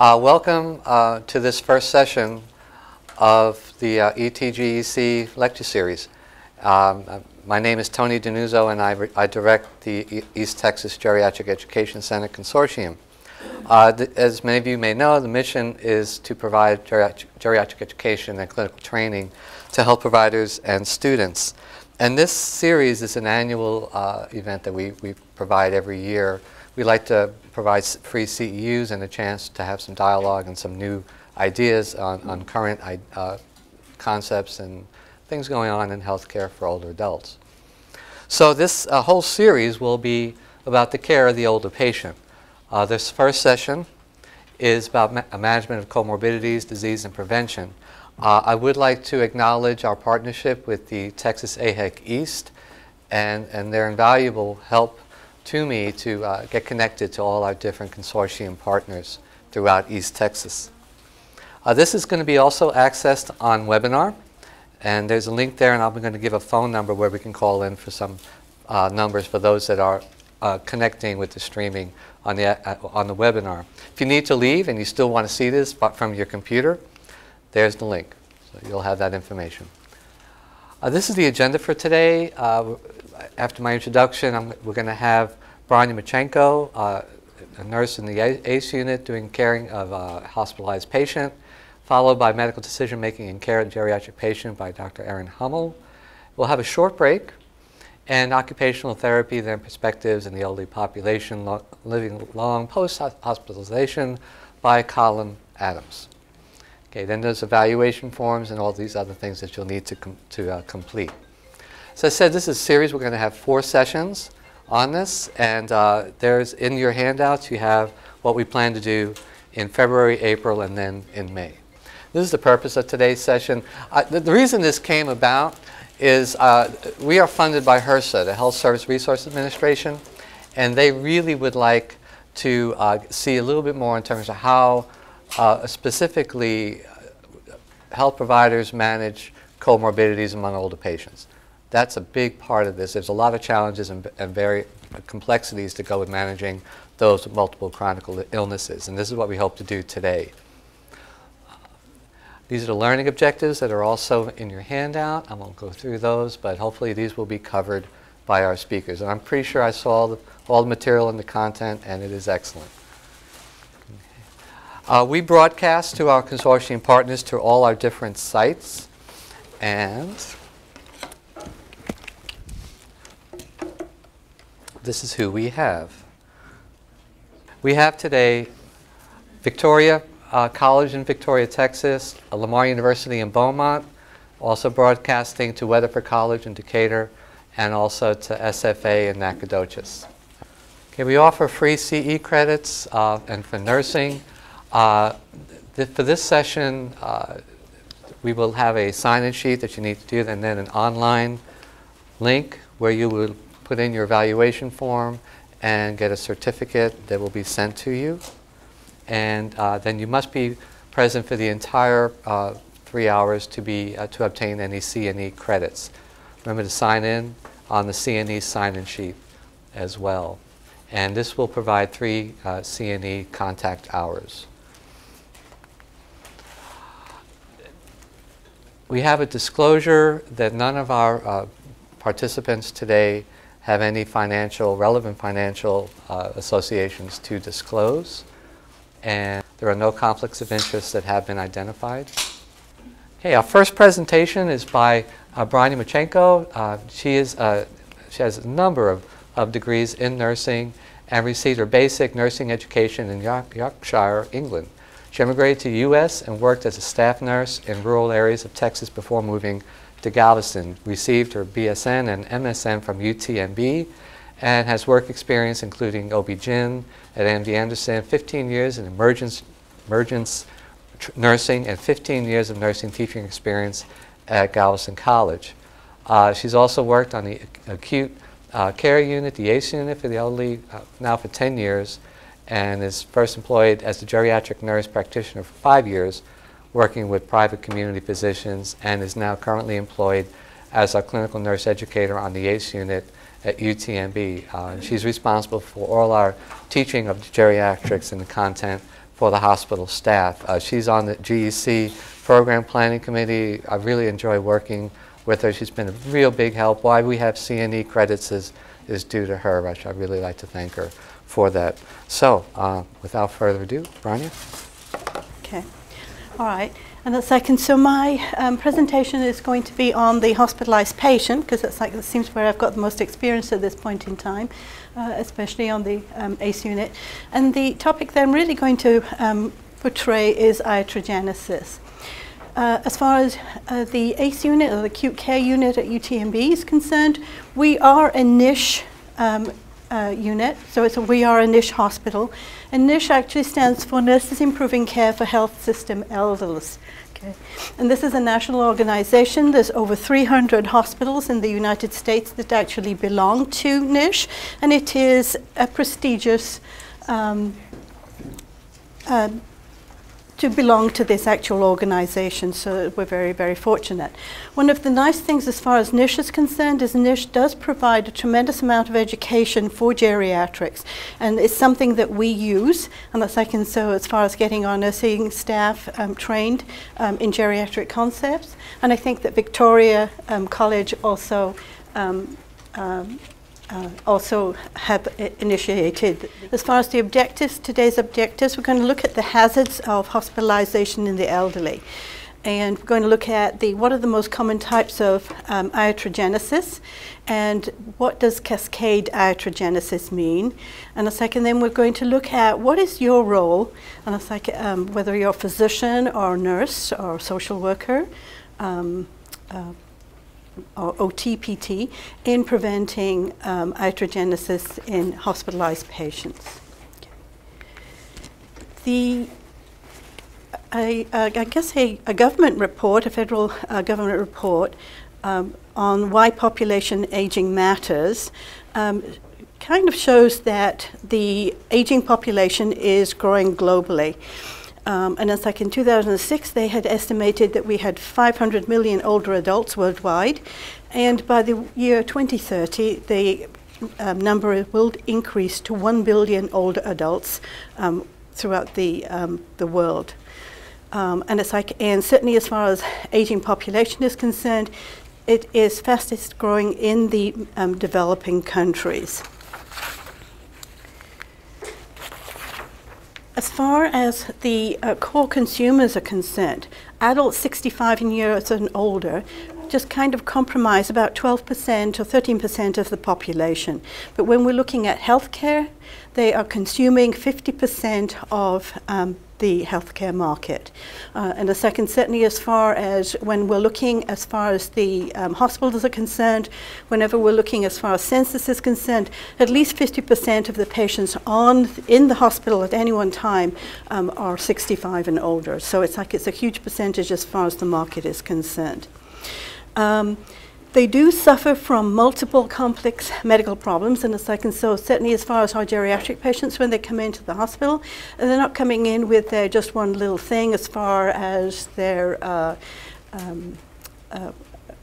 Uh, welcome uh, to this first session of the uh, ETGEC lecture series. Um, uh, my name is Tony Denuzzo and I, I direct the e East Texas Geriatric Education Center Consortium. Uh, as many of you may know, the mission is to provide geriatric, geriatric education and clinical training to health providers and students. And this series is an annual uh, event that we, we provide every year. We like to provide free CEUs and a chance to have some dialogue and some new ideas on, on current uh, concepts and things going on in healthcare for older adults. So this uh, whole series will be about the care of the older patient. Uh, this first session is about ma management of comorbidities, disease, and prevention. Uh, I would like to acknowledge our partnership with the Texas AHEC East and, and their invaluable help to me to uh, get connected to all our different consortium partners throughout East Texas. Uh, this is going to be also accessed on webinar, and there's a link there, and I'm going to give a phone number where we can call in for some uh, numbers for those that are uh, connecting with the streaming on the, uh, on the webinar. If you need to leave and you still want to see this from your computer, there's the link. So you'll have that information. Uh, this is the agenda for today. after my introduction, I'm, we're going to have Brian Yumachenko, uh, a nurse in the ACE unit doing caring of a hospitalized patient, followed by medical decision making and care of geriatric patient by Dr. Aaron Hummel. We'll have a short break and occupational therapy, then perspectives in the elderly population lo living long post-hospitalization by Colin Adams. Okay, then there's evaluation forms and all these other things that you'll need to, com to uh, complete. So I said this is a series. We're going to have four sessions on this. And uh, there's in your handouts, you have what we plan to do in February, April, and then in May. This is the purpose of today's session. Uh, the, the, reason this came about is uh, we are funded by HRSA, the Health Service Resource Administration, and they really would like to uh, see a little bit more in terms of how uh, specifically uh, health providers manage comorbidities among older patients. That's a big part of this. There's a lot of challenges and, and very complexities to go with managing those multiple chronic illnesses. And this is what we hope to do today. These are the learning objectives that are also in your handout. I won't go through those, but hopefully these will be covered by our speakers. And I'm pretty sure I saw the, all the material and the content, and it is excellent. Uh, we broadcast to our consortium partners to all our different sites. And this is who we have. We have today Victoria uh, College in Victoria, Texas, Lamar University in Beaumont, also broadcasting to Weatherford College in Decatur, and also to SFA in Nacogdoches. Okay, we offer free CE credits uh, and for nursing. Uh, th for this session, uh, we will have a sign-in sheet that you need to do, and then an online link where you will put in your evaluation form and get a certificate that will be sent to you. And uh, then you must be present for the entire uh, three hours to, be, uh, to obtain any CNE credits. Remember to sign in on the CNE sign-in sheet as well. And this will provide three uh, CNE contact hours. We have a disclosure that none of our uh, participants today have any financial, relevant financial uh, associations to disclose. And there are no conflicts of interest that have been identified. Okay, our first presentation is by uh, Brian Yumachenko. Uh, she, is, uh, she has a number of, of degrees in nursing and received her basic nursing education in York Yorkshire, England. She immigrated to the U.S. and worked as a staff nurse in rural areas of Texas before moving to Galveston, received her BSN and MSN from UTMB, and has work experience including OB-GYN at MD Anderson, 15 years in emergence, emergence nursing, and 15 years of nursing teaching experience at Galveston College. Uh, she's also worked on the acute uh, care unit, the ACE unit for the elderly, uh, now for 10 years, and is first employed as a geriatric nurse practitioner for five years working with private community physicians and is now currently employed as a clinical nurse educator on the ACE unit at UTMB. Uh, she's responsible for all our teaching of geriatrics and the content for the hospital staff. Uh, she's on the GEC program planning committee. I really enjoy working with her. She's been a real big help. Why we have CNE credits is, is due to her. I, I really like to thank her for that. So, uh, without further ado, Brania. Okay. All right. And the second, so my um, presentation is going to be on the hospitalized patient, because that's like, it seems where I've got the most experience at this point in time, uh, especially on the um, ACE unit. And the topic that I'm really going to um, portray is iatrogenesis. Uh, as far as uh, the ACE unit or the acute care unit at UTMB is concerned, we are a NICHE um, uh, unit, so it's a, we are a NICHE hospital. And NICHE actually stands for Nurses Improving Care for Health System Elders. Okay. And this is a national organization. There's over 300 hospitals in the United States that actually belong to NICHE, and it is a prestigious um, uh, to belong to this actual organization, so we're very, very fortunate. One of the nice things as far as NICHE is concerned is NICHE does provide a tremendous amount of education for geriatrics, and it's something that we use, and that's like, and so as far as getting our nursing staff um, trained um, in geriatric concepts, and I think that Victoria um, College also um, um, uh, also have initiated. As far as the objectives, today's objectives, we're going to look at the hazards of hospitalization in the elderly. And we're going to look at the what are the most common types of um, iatrogenesis and what does cascade iatrogenesis mean. And a second, then we're going to look at what is your role, and a second, um, whether you're a physician or a nurse or a social worker, um, uh, or OTPT in preventing um, iatrogenesis in hospitalized patients. The I, uh, I guess a, a, government report, a federal uh, government report um, on why population aging matters, um, kind of shows that the aging population is growing globally. Um, and it's like in 2006, they had estimated that we had 500 million older adults worldwide. And by the year 2030, the um, number will increase to 1 billion older adults um, throughout the, um, the world. Um, and it's like, and certainly as far as aging population is concerned, it is fastest growing in the um, developing countries. As far as the uh, core consumers are concerned, adults 65 years and older just kind of comprise about 12% or 13% of the population. But when we're looking at healthcare, they are consuming 50% of um, the healthcare market. Uh, and the second, certainly as far as when we're looking as far as the um, hospitals are concerned, whenever we're looking as far as census is concerned, at least 50% of the patients on in the hospital at any one time um, are 65 and older. So it's like it's a huge percentage as far as the market is concerned. Um, they do suffer from multiple complex medical problems, and it's like, and so certainly as far as our geriatric patients, when they come into the hospital, they're not coming in with just one little thing as far as their uh, um, uh,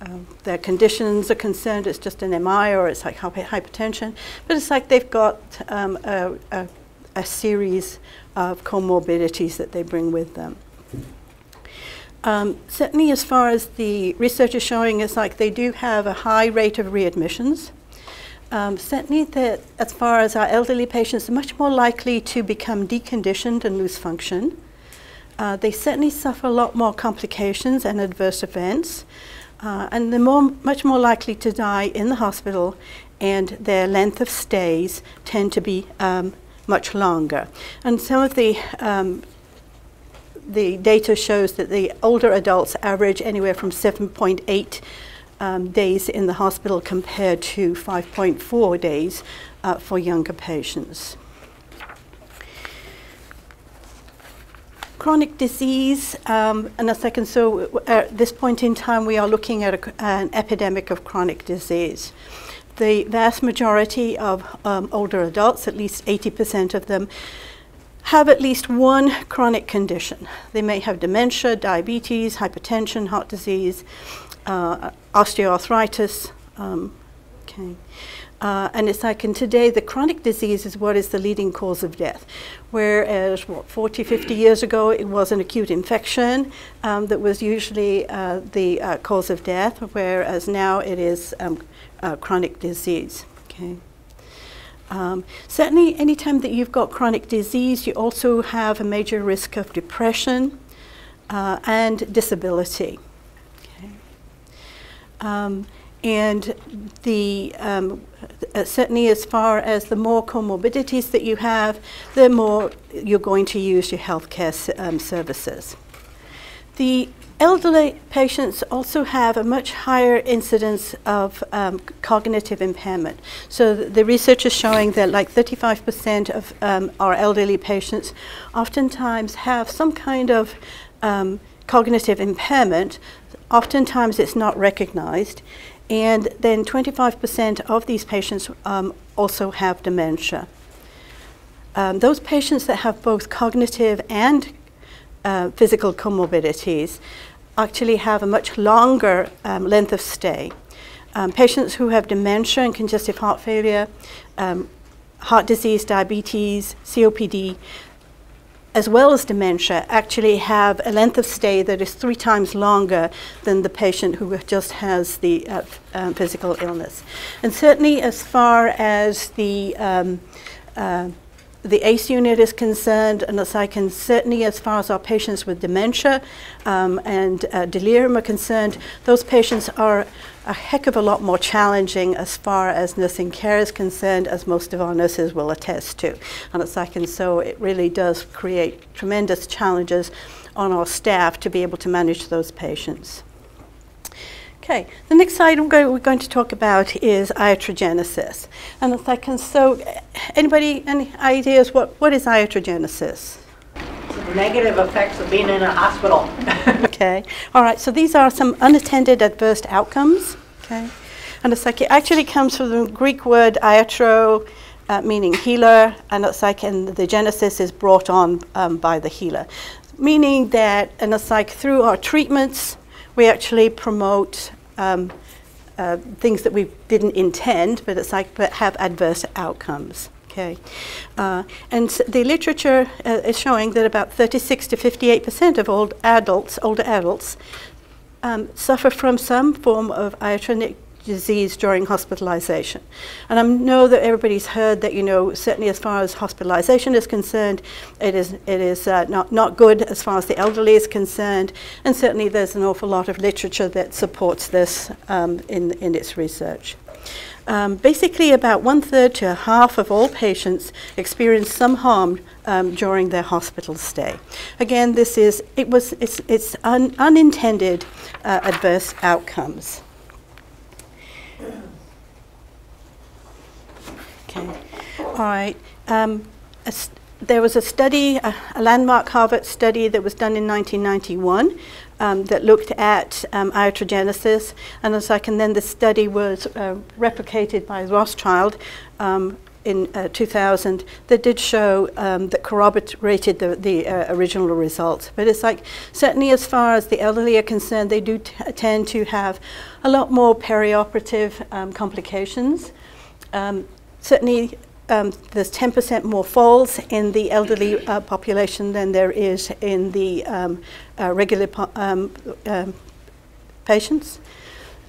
uh their conditions are concerned. It's just an MI or it's like hypertension, but it's like they've got um, a, a, a series of comorbidities that they bring with them. Um, certainly, as far as the research is showing, it's like they do have a high rate of readmissions. Um, certainly, that as far as our elderly patients are much more likely to become deconditioned and lose function. Uh, they certainly suffer a lot more complications and adverse events, uh, and they're more, much more likely to die in the hospital, and their length of stays tend to be um, much longer. And some of the um, the data shows that the older adults average anywhere from 7.8 um, days in the hospital compared to 5.4 days uh, for younger patients. Chronic disease, um, and a second, so at this point in time we are looking at a, an epidemic of chronic disease. The vast majority of um, older adults, at least 80% of them, have at least one chronic condition. They may have dementia, diabetes, hypertension, heart disease, uh, osteoarthritis. Um, okay. Uh, and it's like, in today, the chronic disease is what is the leading cause of death. Whereas, what, 40, 50 years ago, it was an acute infection um, that was usually uh, the uh, cause of death, whereas now it is um, chronic disease. Okay. Um, certainly, anytime that you've got chronic disease, you also have a major risk of depression uh, and disability. Okay. Um, and the um, uh, certainly as far as the more comorbidities that you have, the more you're going to use your healthcare um, services. The elderly patients also have a much higher incidence of um, cognitive impairment. So th the research is showing that like 35% of um, our elderly patients oftentimes have some kind of um, cognitive impairment. Oftentimes it's not recognized. And then 25% of these patients um, also have dementia. Um, those patients that have both cognitive and uh, physical comorbidities actually have a much longer um, length of stay. Um, patients who have dementia and congestive heart failure, um, heart disease, diabetes, COPD, as well as dementia, actually have a length of stay that is three times longer than the patient who just has the uh, um, physical illness. And certainly, as far as the um, uh, the ACE unit is concerned, and as I can certainly, as far as our patients with dementia um, and uh, delirium are concerned, those patients are a heck of a lot more challenging as far as nursing care is concerned, as most of our nurses will attest to. And it's I can so it really does create tremendous challenges on our staff to be able to manage those patients. Okay, the next item we're going to talk about is iatrogenesis. And it's like, and so anybody, any ideas what, what is iatrogenesis? negative effects of being in a hospital. okay. All right. So these are some unattended adverse outcomes. Okay. And it's like it actually comes from the Greek word iatro, uh, meaning healer, and it's like and the genesis is brought on um, by the healer, meaning that and it's like through our treatments we actually promote. Um, uh, things that we didn't intend, but it's like but have adverse outcomes. Okay. Uh, and the literature uh, is showing that about 36 to 58 percent of old adults, older adults, um, suffer from some form of iatrogenic disease during hospitalization. And I know that everybody's heard that, you know, certainly as far as hospitalization is concerned, it is, it is uh, not, not good as far as the elderly is concerned. And certainly there's an awful lot of literature that supports this um, in, in its research. Um, basically, about one third to half of all patients experience some harm um, during their hospital stay. Again, this is it was it's, it's un, unintended uh, adverse outcomes. All right. Um, there was a study, a, a, landmark Harvard study that was done in 1991 um, that looked at um, iatrogenesis, and as I can then the study was uh, replicated by Rothschild um, in uh, 2000 that did show um, that corroborated the, the uh, original results. But it's like certainly as far as the elderly are concerned, they do tend to have a lot more perioperative um, complications. Um, certainly um, there's 10% more falls in the elderly uh, population than there is in the um, uh, regular um, um, patients.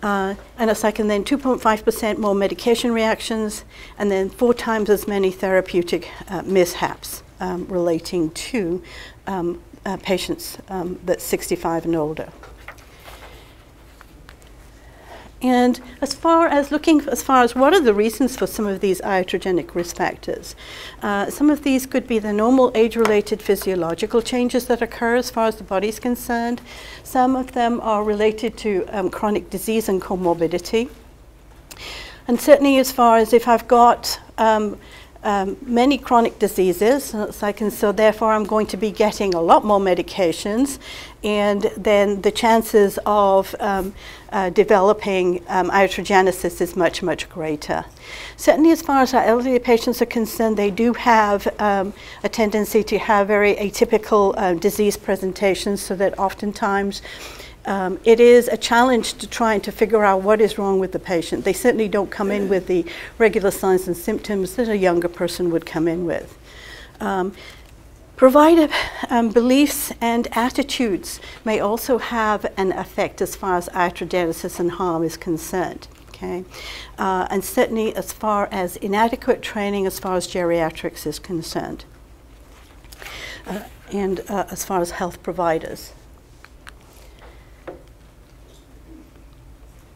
Uh, and like, and then 2.5% more medication reactions, and then four times as many therapeutic uh, mishaps um, relating to uh, patients that's 65 and older. And as far as looking as far as what are the reasons for some of these iatrogenic risk factors, uh, some of these could be the normal age-related physiological changes that occur as far as the body is concerned. Some of them are related to um, chronic disease and comorbidity. And certainly as far as if I've got um, um, many chronic diseases, like, and so therefore I'm going to be getting a lot more medications, and then the chances of um, uh, developing um, iatrogenesis is much, much greater. Certainly, as far as our elderly patients are concerned, they do have um, a tendency to have very atypical uh, disease presentations, so that oftentimes um, it is a challenge to trying to figure out what is wrong with the patient. They certainly don't come in with the regular signs and symptoms that a younger person would come in with. Um, Provider um, beliefs and attitudes may also have an effect as far as iatrogenesis and harm is concerned. Okay, uh, and certainly as far as inadequate training as far as geriatrics is concerned, uh, and uh, as far as health providers.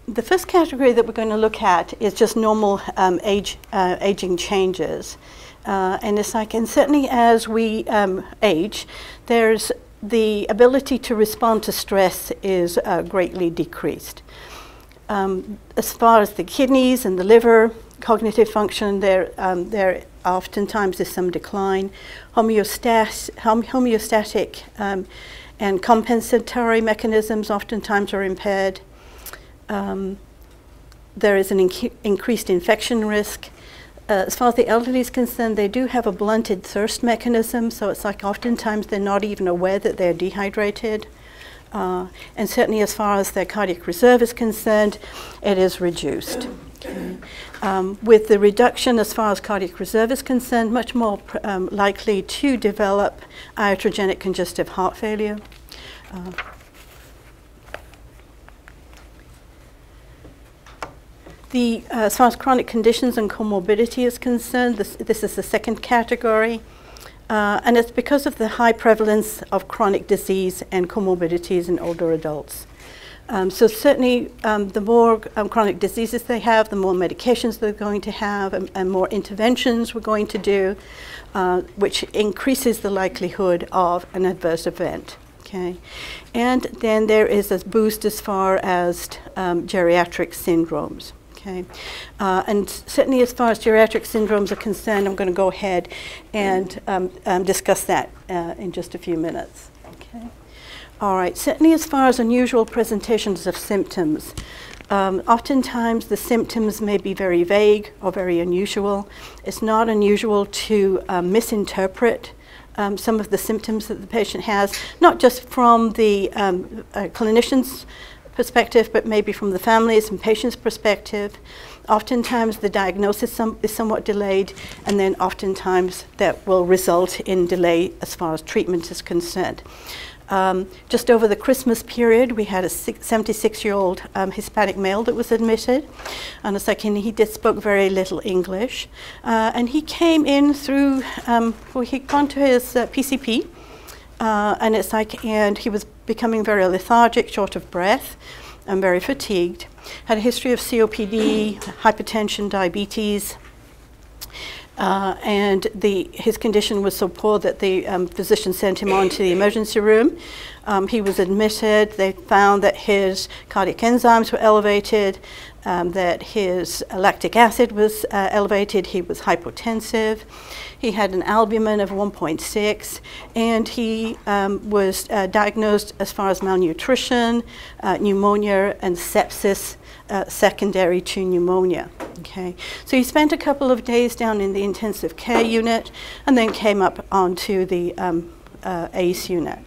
The first category that we're going to look at is just normal um, age, uh, aging changes. Uh, and it's like, and certainly as we um, age, there's the ability to respond to stress is uh, greatly decreased. Um, as far as the kidneys and the liver, cognitive function, there, um, there oftentimes is some decline. Homeostat hom homeostatic um, and compensatory mechanisms oftentimes are impaired. Um, there is an increased infection risk uh, as far as the elderly is concerned, they do have a blunted thirst mechanism, so it's like oftentimes they're not even aware that they're dehydrated. Uh, and certainly as far as their cardiac reserve is concerned, it is reduced. Um, with the reduction as far as cardiac reserve is concerned, much more um, likely to develop iatrogenic congestive heart failure. Uh, The, uh, as far as chronic conditions and comorbidity is concerned, this, this is the second category. Uh, and it's because of the high prevalence of chronic disease and comorbidities in older adults. Um, so certainly, um, the more um, chronic diseases they have, the more medications they're going to have, and, and more interventions we're going to do, uh, which increases the likelihood of an adverse event. Okay, and then there is a boost as far as um, geriatric syndromes. Okay. Uh, and certainly as far as geriatric syndromes are concerned, I'm going to go ahead and um, um, discuss that uh, in just a few minutes. Okay. All right. Certainly as far as unusual presentations of symptoms, um, oftentimes the symptoms may be very vague or very unusual. It's not unusual to um, misinterpret um, some of the symptoms that the patient has, not just from the um, uh, clinician's perspective, but maybe from the families and patients' perspective. Oftentimes the diagnosis some, is somewhat delayed, and then oftentimes that will result in delay as far as treatment is concerned. Um, just over the Christmas period, we had a 76-year-old um, Hispanic male that was admitted. And a second, he did spoke very little English. Uh, and he came in through, um, well, he'd gone to his uh, PCP, uh, and it's like, and he was becoming very lethargic, short of breath, and very fatigued. Had a history of COPD, hypertension, diabetes. Uh, and the, his condition was so poor that the um, physician sent him on to the emergency room. Um, he was admitted. They found that his cardiac enzymes were elevated, um, that his lactic acid was uh, elevated, he was hypotensive, he had an albumin of 1.6, and he um, was uh, diagnosed as far as malnutrition, uh, pneumonia, and sepsis uh, secondary to pneumonia. Okay, so he spent a couple of days down in the intensive care unit and then came up onto the um, uh, ACE unit.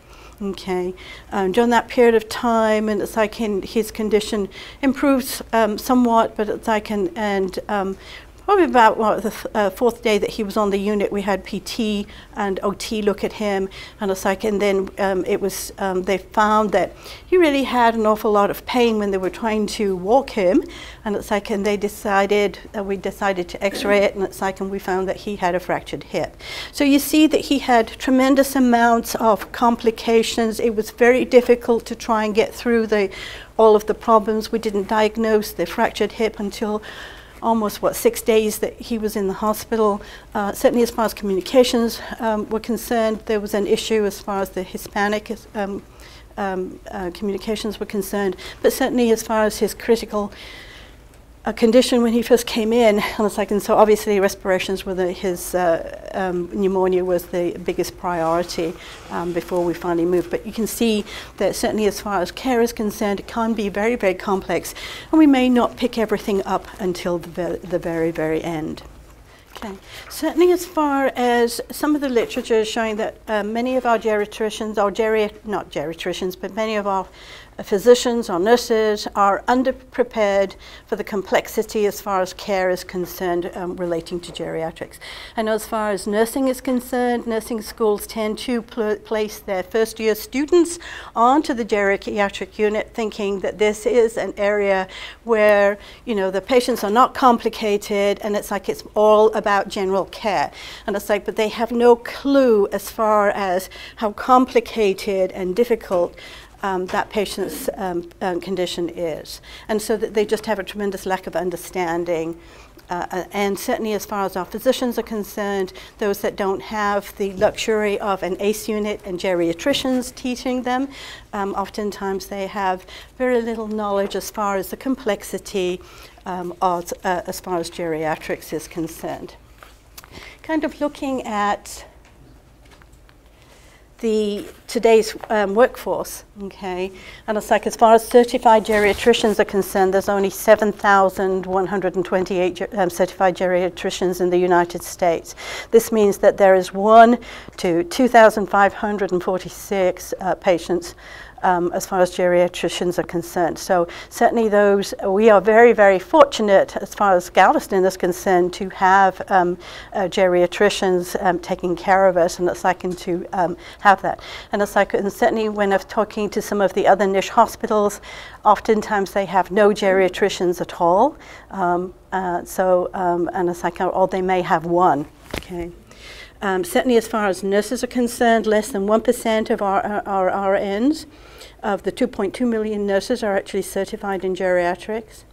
Okay, um, during that period of time, and it's like in, his condition improves um, somewhat, but it's like an, and um, probably about well, the uh, fourth day that he was on the unit, we had PT and OT look at him, and it's like, and then um, it was um, they found that he really had an awful lot of pain when they were trying to walk him, and it's like, and they decided uh, we decided to X-ray it, and it's like, and we found that he had a fractured hip. So you see that he had tremendous amounts of complications. It was very difficult to try and get through the all of the problems. We didn't diagnose the fractured hip until almost, what, six days that he was in the hospital. Uh, certainly as far as communications um, were concerned, there was an issue as far as the Hispanic um, um, uh, communications were concerned, but certainly as far as his critical a condition when he first came in second. So obviously respirations were the, his uh, um, pneumonia was the biggest priority um, before we finally moved. But you can see that certainly as far as care is concerned, it can be very, very complex, and we may not pick everything up until the, ve the very, very end. Okay. Certainly, as far as some of the literature is showing that uh, many of our geriatricians, or geri not geriatricians, but many of our physicians or nurses are underprepared for the complexity as far as care is concerned um, relating to geriatrics. And as far as nursing is concerned, nursing schools tend to pl- place their first year students onto the geriatric unit thinking that this is an area where, you know, the patients are not complicated and it's like it's all about general care. And it's like, but they have no clue as far as how complicated and difficult um, that patient's um, um, condition is. And so that they just have a tremendous lack of understanding. Uh, uh, and certainly, as far as our physicians are concerned, those that don't have the luxury of an ACE unit and geriatricians teaching them, um, oftentimes they have very little knowledge as far as the complexity um, of, uh, as far as geriatrics is concerned. Kind of looking at the today's um, workforce, okay? And it's like as far as certified geriatricians are concerned, there's only 7,128 um, certified geriatricians in the United States. This means that there is one to 2,546 uh, patients um, as far as geriatricians are concerned. So certainly those, we are very, very fortunate as far as Galveston is concerned to have um, uh, geriatricians um, taking care of us and it's like to um, have that. And it's like, and certainly when I'm talking to some of the other NICHE hospitals, oftentimes they have no geriatricians at all. Um, uh, so, um, and it's like, or they may have one, okay. Um, certainly, as far as nurses are concerned, less than 1% of our, our, our RNs of the 2.2 million nurses are actually certified in geriatrics.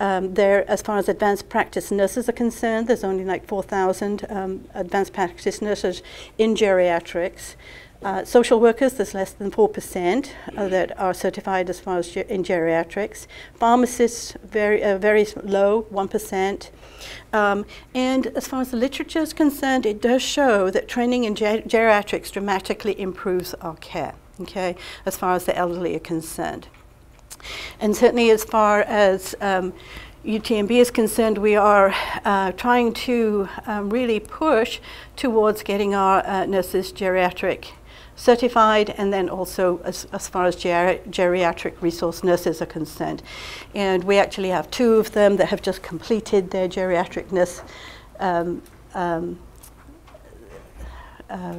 Um, there, as far as advanced practice nurses are concerned, there's only like 4,000 um, advanced practice nurses in geriatrics. Uh, social workers, there's less than 4% uh, that are certified as far as ge- in geriatrics. Pharmacists, very, uh, very low, 1%. Um, and as far as the literature is concerned, it does show that training in ger- geriatrics dramatically improves our care okay, as far as the elderly are concerned. And certainly as far as um, UTMB is concerned, we are uh, trying to um, really push towards getting our uh, nurses geriatric certified and then also as, as far as ger geriatric resource nurses are concerned. And we actually have two of them that have just completed their geriatric nurse um, um uh,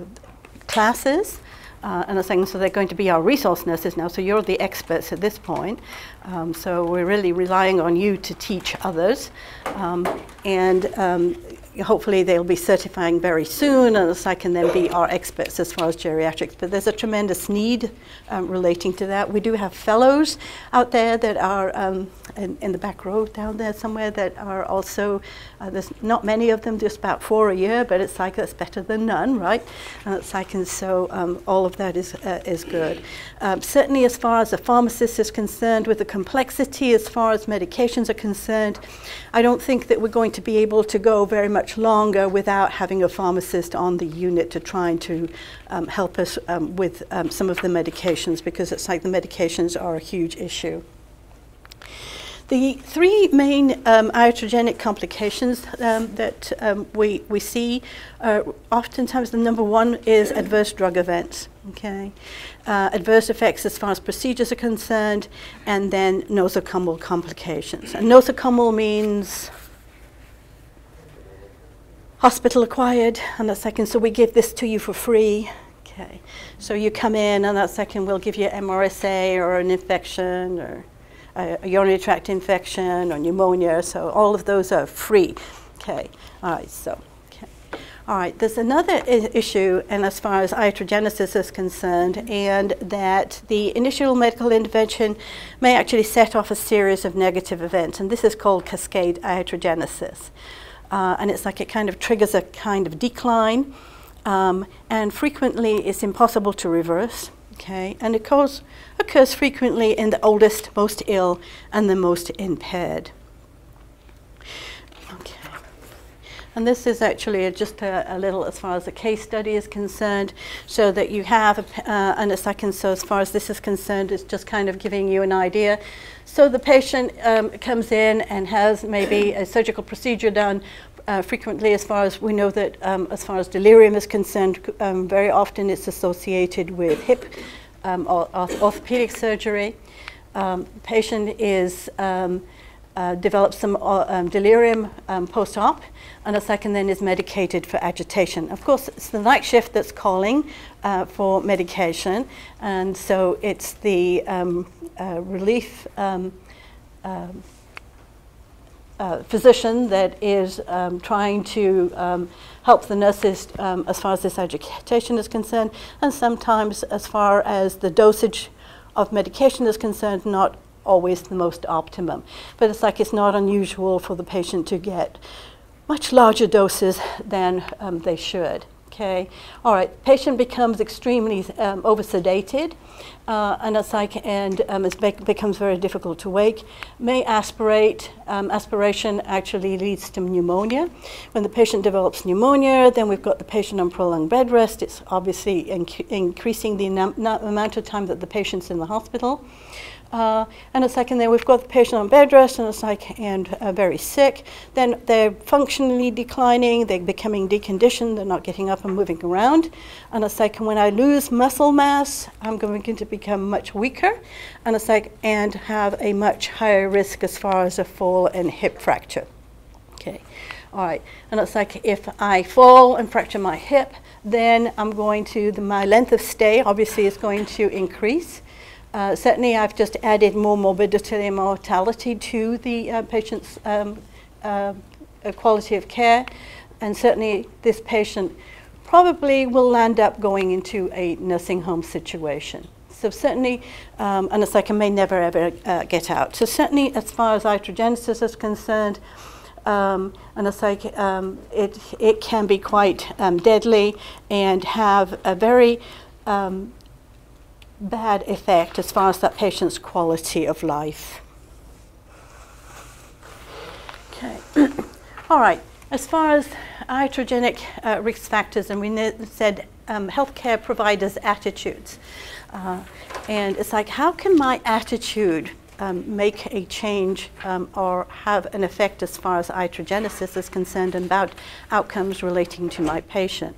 classes. Uh, and saying, so they're going to be our resource nurses now. So you're the experts at this point. Um, so we're really relying on you to teach others. Um, and um, hopefully they'll be certifying very soon, and I can then be our experts as far as geriatrics. But there's a tremendous need um, relating to that. We do have fellows out there that are um, in, in, the back row down there somewhere that are also, uh, there's not many of them, just about four a year, but it's like that's better than none, right? And it's like, and so um, all of that is, uh, is good. Um, certainly as far as the pharmacist is concerned, with the complexity as far as medications are concerned, I don't think that we're going to be able to go very much much longer without having a pharmacist on the unit to try and to um, help us um, with um, some of the medications because it's like the medications are a huge issue. The three main um, iatrogenic complications um, that um, we, we see, uh, oftentimes the number one is adverse drug events. Okay, uh, adverse effects as far as procedures are concerned, and then nosocomial complications. And nosocomial means hospital acquired, and that second, so we give this to you for free. Okay, so you come in, and that second, we'll give you MRSA or an infection or a, urinary tract infection or pneumonia. So all of those are free. Okay, all right, so. okay All right, there's another issue, and as far as iatrogenesis is concerned, and that the initial medical intervention may actually set off a series of negative events, and this is called cascade iatrogenesis uh, and it's like it kind of triggers a kind of decline, um, and frequently it's impossible to reverse. Okay, and it occurs, occurs frequently in the oldest, most ill, and the most impaired. Okay. And this is actually a, just a, a, little as far as the case study is concerned, so that you have, a, uh, and a second, so as far as this is concerned, it's just kind of giving you an idea. So the patient um, comes in and has maybe a surgical procedure done. Uh, frequently, as far as we know that, um, as far as delirium is concerned, um, very often it's associated with hip um, or- orth- orthopedic surgery. Um, patient is um, uh, develops some uh, um, delirium um, post-op, and a second then is medicated for agitation. Of course, it's the night shift that's calling uh, for medication, and so it's the um, uh, relief um, um, uh, physician that is um, trying to help the nurses as far as this agitation is concerned, and sometimes as far as the dosage of medication is concerned, not always the most optimum. But it's like it's not unusual for the patient to get much larger doses than um, they should. Okay, all right. Patient becomes extremely um, oversedated, uh, and it's like and um, it bec- becomes very difficult to wake. May aspirate. Um, aspiration actually leads to pneumonia. When the patient develops pneumonia, then we've got the patient on prolonged bed rest. It's obviously inc- increasing the amount of time that the patient's in the hospital. Uh, and it's like, and then we've got the patient on bed rest, and it's like, and uh, very sick. Then they're functionally declining, they're becoming deconditioned, they're not getting up and moving around. And it's like, when I lose muscle mass, I'm going to become much weaker, and it's like, and have a much higher risk as far as a fall and hip fracture. Okay, all right. And it's like if I fall and fracture my hip, then I'm going to, the, my length of stay obviously is going to increase. Uh, certainly, I've just added more morbidity and mortality to the uh, patient's um, uh, quality of care, and certainly this patient probably will end up going into a nursing home situation. So certainly, um, and it's like I may never ever uh, get out. So certainly, as far as iatrogenesis is concerned, um, and it's like um, it, it can be quite um, deadly and have a very um, bad effect as far as that patient's quality of life. Okay. All right. As far as iatrogenic uh, risk factors, and we said um, healthcare providers' attitudes. Uh, and it's like, how can my attitude um, make a change um, or have an effect as far as iatrogenesis is concerned and about outcomes relating to my patient?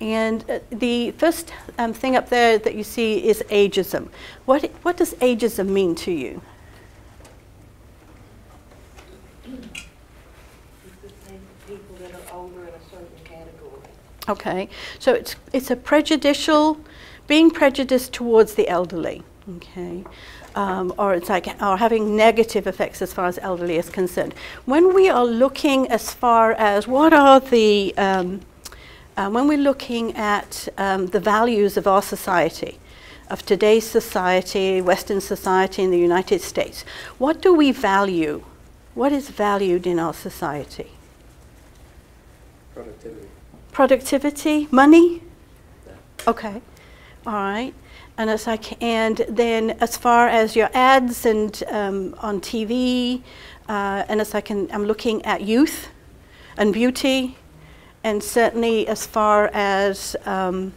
And uh, the first um, thing up there that you see is ageism. What, what does ageism mean to you? Okay, so it's, it's a prejudicial, being prejudiced towards the elderly, okay? Um, or it's like, or having negative effects as far as elderly is concerned. When we are looking as far as what are the, um, uh, when we're looking at um, the values of our society, of today's society, Western society in the United States, what do we value? What is valued in our society? Productivity. productivity, money. Okay, all right. And it's like, and then as far as your ads and um, on TV, uh, and it's like, and I'm looking at youth and beauty, and certainly as far as um,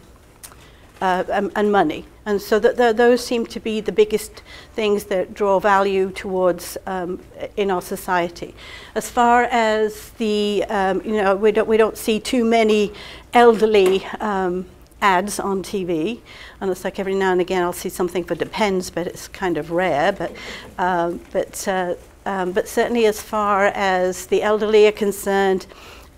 uh, and, and money. And so that th- those seem to be the biggest things that draw value towards um, in our society. As far as the, um, you know, we don't, we don't see too many elderly um, ads on TV. And it's like every now and again I'll see something for Depends, but it's kind of rare. But, um, but, uh, um, but certainly as far as the elderly are concerned,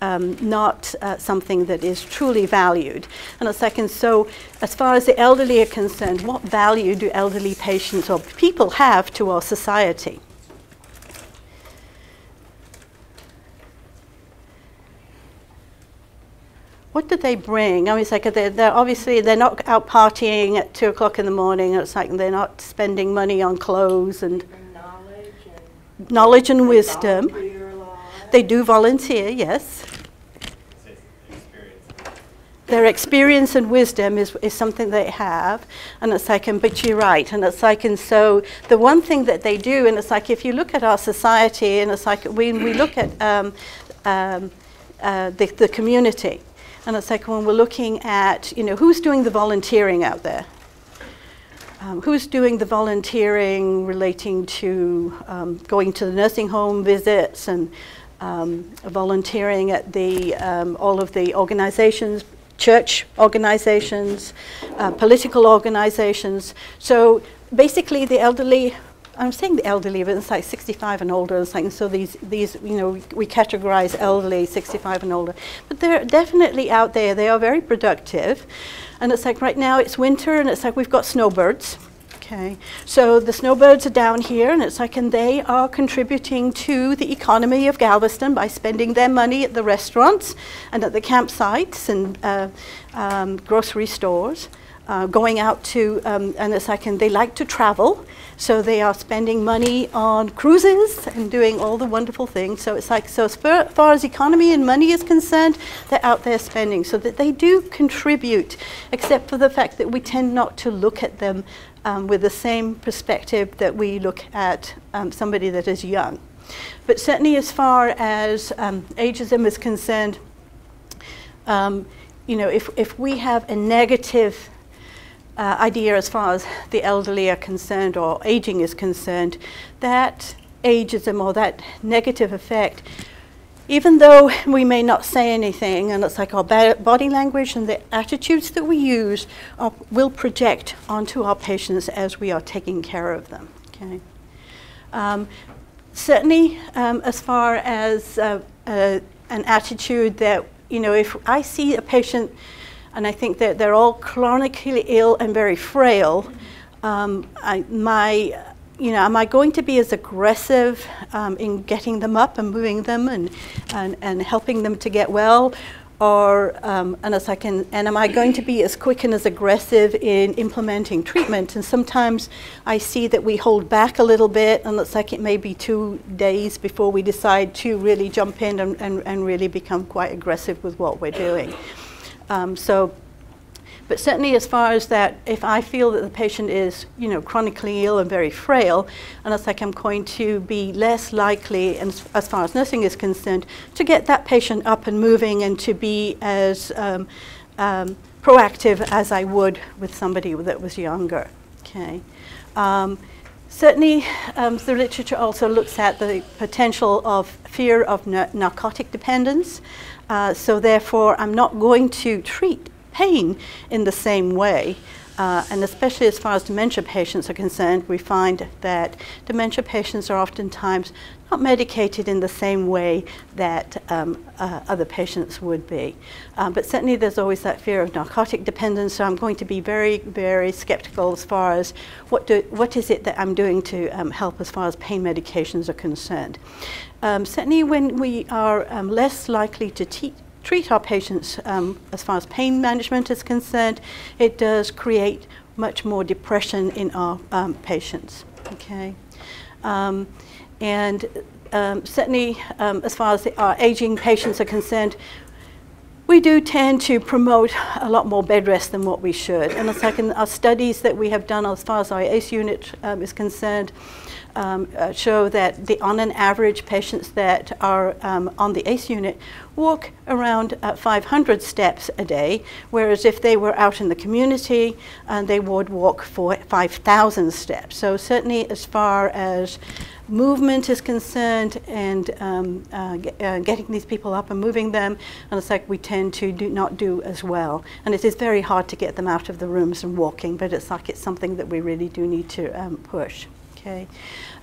um, not uh, something that is truly valued. And a second, so as far as the elderly are concerned, what value do elderly patients or people have to our society? What do they bring? I mean, it's like they're, they're obviously they're not out partying at two o'clock in the morning. It's like they're not spending money on clothes and And knowledge and. knowledge and wisdom. They do volunteer, yes. their experience and wisdom is, is something they have and it's like and but you're right and it's like and so the one thing that they do and it's like if you look at our society and it's like when we look at um, um, uh, the, the community and it's like when we're looking at you know who's doing the volunteering out there um, who's doing the volunteering relating to um, going to the nursing home visits and um, volunteering at the um, all of the organizations church organizations, uh, political organizations. So basically, the elderly. I'm saying the elderly, but it's like 65 and older. It's like, so these, these, you know, we, we categorize elderly, 65 and older. But they're definitely out there. They are very productive. And it's like right now it's winter and it's like we've got snowbirds. Okay, so the snowbirds are down here, and it's like, and they are contributing to the economy of Galveston by spending their money at the restaurants and at the campsites and uh, um, grocery stores. Uh, going out to, um, and it's like, and they like to travel, so they are spending money on cruises and doing all the wonderful things. So it's like, so as far, far as economy and money is concerned, they're out there spending, so that they do contribute, except for the fact that we tend not to look at them um, with the same perspective that we look at um, somebody that is young. But certainly, as far as um, ageism is concerned, um, you know, if, if we have a negative uh, idea as far as the elderly are concerned or aging is concerned, that ageism or that negative effect, even though we may not say anything, and it's like our body language and the attitudes that we use are, will project onto our patients as we are taking care of them. Okay. Um, certainly, um, as far as uh, uh, an attitude that you know, if I see a patient and I think that they're all chronically ill and very frail. Um, I, my, you know, am I going to be as aggressive um, in getting them up and moving them and, and, and helping them to get well? Or, um, and as I can, and am I going to be as quick and as aggressive in implementing treatment? And sometimes I see that we hold back a little bit, and it's like it may be two days before we decide to really jump in and, and, and really become quite aggressive with what we're doing. Um, so, but certainly as far as that, if I feel that the patient is, you know, chronically ill and very frail, and it's like I'm going to be less likely, and as far as nursing is concerned, to get that patient up and moving and to be as um, um, proactive as I would with somebody that was younger. Okay. Um, certainly, um, the literature also looks at the potential of fear of narcotic dependence. Uh, so therefore, I'm not going to treat pain in the same way. Uh, and especially as far as dementia patients are concerned, we find that dementia patients are oftentimes not medicated in the same way that um, uh, other patients would be. Um, but certainly there's always that fear of narcotic dependence, so I'm going to be very, very skeptical as far as what, do, what is it that I'm doing to um, help as far as pain medications are concerned. Um, certainly when we are um, less likely to treat our patients um, as far as pain management is concerned, it does create much more depression in our um, patients. Okay, um, and um, certainly as far as the, our aging patients are concerned, we do tend to promote a lot more bed rest than what we should. And it's like in our studies that we have done as far as our ACE unit um, is concerned, um, uh, show that the, on an average, patients that are um, on the ACE unit walk around uh, 500 steps a day, whereas if they were out in the community, uh, they would walk for 5,000 steps. So certainly as far as movement is concerned and um, uh, uh, getting these people up and moving them, and it's like we tend to do not do as well. And it is very hard to get them out of the rooms and walking, but it's like it's something that we really do need to um, push. Okay.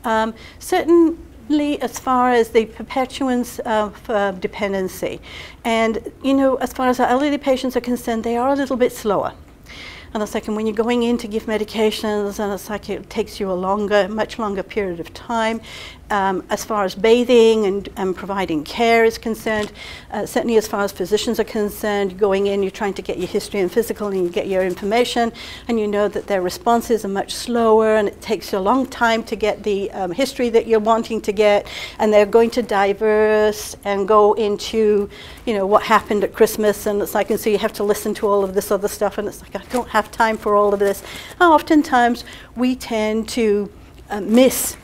Um, certainly as far as the perpetuance of uh, dependency. And, you know, as far as our elderly patients are concerned, they are a little bit slower. And like, and when you're going in to give medications, and it's like it takes you a longer, much longer period of time. Um, as far as bathing and, and providing care is concerned, uh, certainly as far as physicians are concerned, going in, you're trying to get your history and physical and you get your information, and you know that their responses are much slower and it takes a long time to get the um, history that you're wanting to get, and they're going to diverse and go into, you know, what happened at Christmas, and it's like, and so you have to listen to all of this other stuff, and it's like, I don't have time for all of this. oftentimes, we tend to uh, miss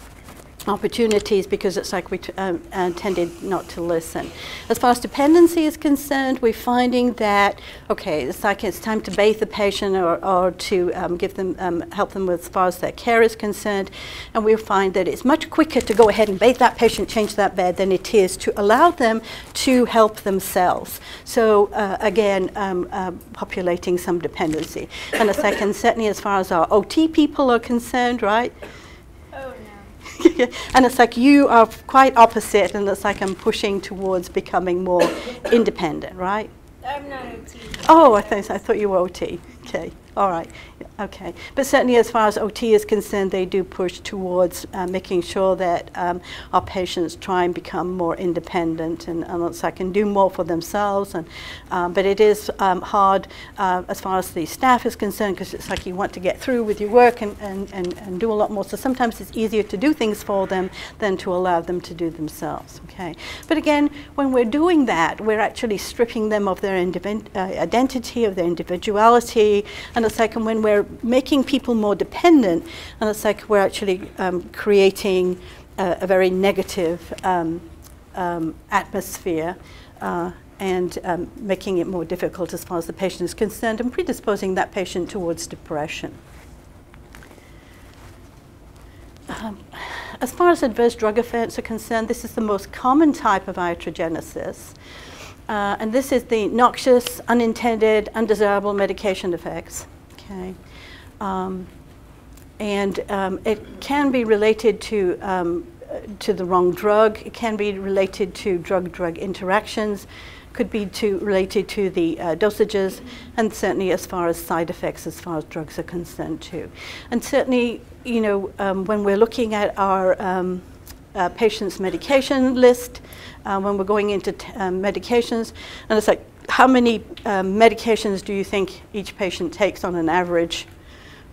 opportunities because it's like we um, uh, tended not to listen. As far as dependency is concerned, we're finding that okay, it's like it's time to bathe the patient or, or to um, give them um, help them with as far as their care is concerned, and we find that it's much quicker to go ahead and bathe that patient, change that bed, than it is to allow them to help themselves. So uh, again, um, uh, populating some dependency. And a second, certainly as far as our OT people are concerned, right? And it's like you are quite opposite, and it's like I'm pushing towards becoming more independent, right? I'm not OT. Oh, I, th- I thought you were OT. Okay, all right, okay. But certainly, as far as OT is concerned, they do push towards uh, making sure that um, our patients try and become more independent and, and it's like can do more for themselves. And um, but it is um, hard uh, as far as the staff is concerned because it's like you want to get through with your work and, and, and, and do a lot more. So sometimes it's easier to do things for them than to allow them to do themselves. Okay, but again, when we're doing that, we're actually stripping them of their uh, identity, of their individuality, and it's like when we're making people more dependent, and it's like we're actually um, creating a, a very negative um, um, atmosphere. Uh, and um, making it more difficult as far as the patient is concerned, and predisposing that patient towards depression. Um, as far as adverse drug effects are concerned, this is the most common type of iatrogenesis. Uh, and this is the noxious, unintended, undesirable medication effects. Okay. Um, and um, it can be related to, um, to the wrong drug. It can be related to drug-drug interactions. Could be to, related to the uh, dosages, and certainly as far as side effects, as far as drugs are concerned too. And certainly, you know, um, when we're looking at our um, uh, patient's medication list, uh, when we're going into um, medications, and it's like, how many um, medications do you think each patient takes on an average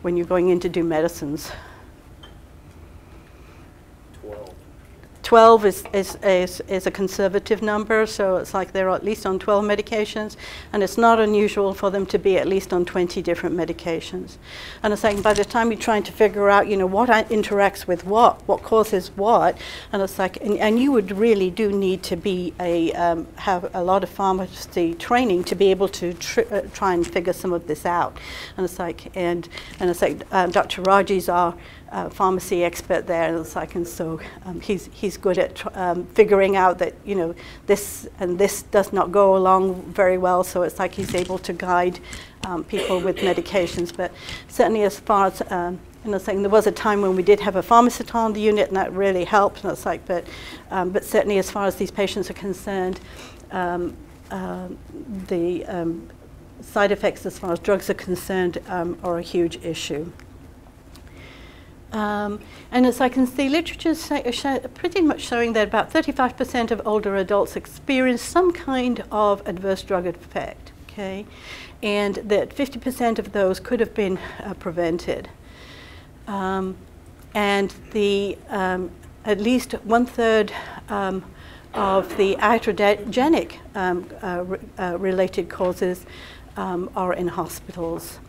when you're going in to do medicines? 12. 12 is, is, is, is a conservative number, so it's like they're at least on 12 medications, and it's not unusual for them to be at least on 20 different medications. And it's like by the time you're trying to figure out, you know, what interacts with what, what causes what, and it's like, and, and you would really do need to be a, um, have a lot of pharmacy training to be able to tr- uh, try and figure some of this out. And it's like, and, and it's like uh, Dr. Raji's our uh, pharmacy expert there, and it's like, and so um, he's he's good at um, figuring out that you know this and this does not go along very well. So it's like he's able to guide um, people with medications. But certainly, as far as um, I was saying there was a time when we did have a pharmacist on the unit, and that really helped. And it's like, but um, but certainly, as far as these patients are concerned. Uh, the side effects, as far as drugs are concerned, are a huge issue. Um, and as I can see, literature is pretty much showing that about 35% of older adults experience some kind of adverse drug effect, okay? And that 50% of those could have been uh, prevented. Um, and the, um, at least one third um, of the iatrogenic um, uh, uh, related causes um, are in hospitals.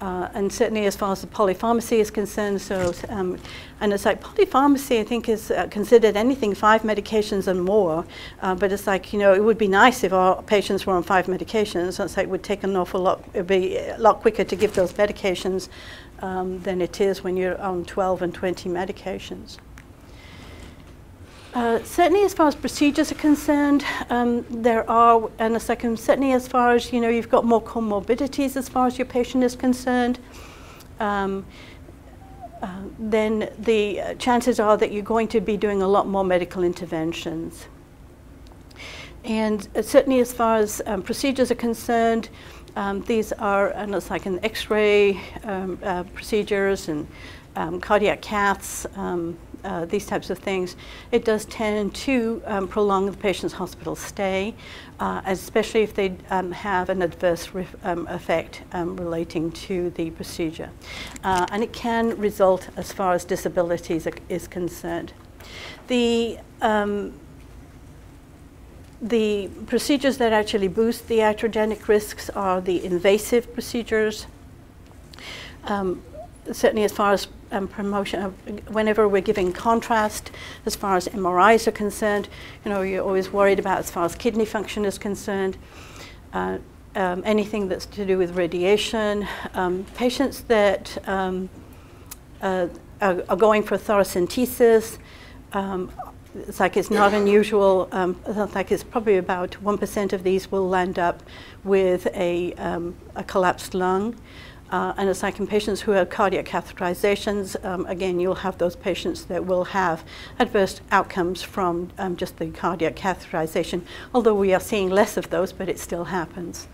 Uh, and certainly as far as the polypharmacy is concerned, so um, and it's like polypharmacy, I think, is uh, considered anything five medications and more. Uh, but it's like you know, it would be nice if our patients were on five medications. It's like it would take an awful lot. It'd be a lot quicker to give those medications um, than it is when you're on 12 and 20 medications. Uh, certainly, as far as procedures are concerned, um, there are, and a second, certainly as far as you know, you've got more comorbidities as far as your patient is concerned. Um, uh, then the uh, chances are that you're going to be doing a lot more medical interventions. And uh, certainly, as far as um, procedures are concerned, um, these are, and it's like an X-ray um, uh, procedures and um, cardiac caths, uh, these types of things. It does tend to um, prolong the patient's hospital stay, uh, especially if they um, have an adverse um, effect um, relating to the procedure. Uh, and it can result as far as disabilities is concerned. The um, the procedures that actually boost the iatrogenic risks are the invasive procedures. Um, certainly, as far as um, promotion, of, whenever we're giving contrast, as far as MRIs are concerned, you know, you're always worried about as far as kidney function is concerned. Uh, um, anything that's to do with radiation, um, patients that um, uh, are, are, going for thoracentesis, um, it's like it's not unusual. Um, it's like it's probably about 1% of these will land up with a, a collapsed lung. Uh, and in patients who have cardiac catheterizations, um, again, you'll have those patients that will have adverse outcomes from um, just the cardiac catheterization, although we are seeing less of those, but it still happens.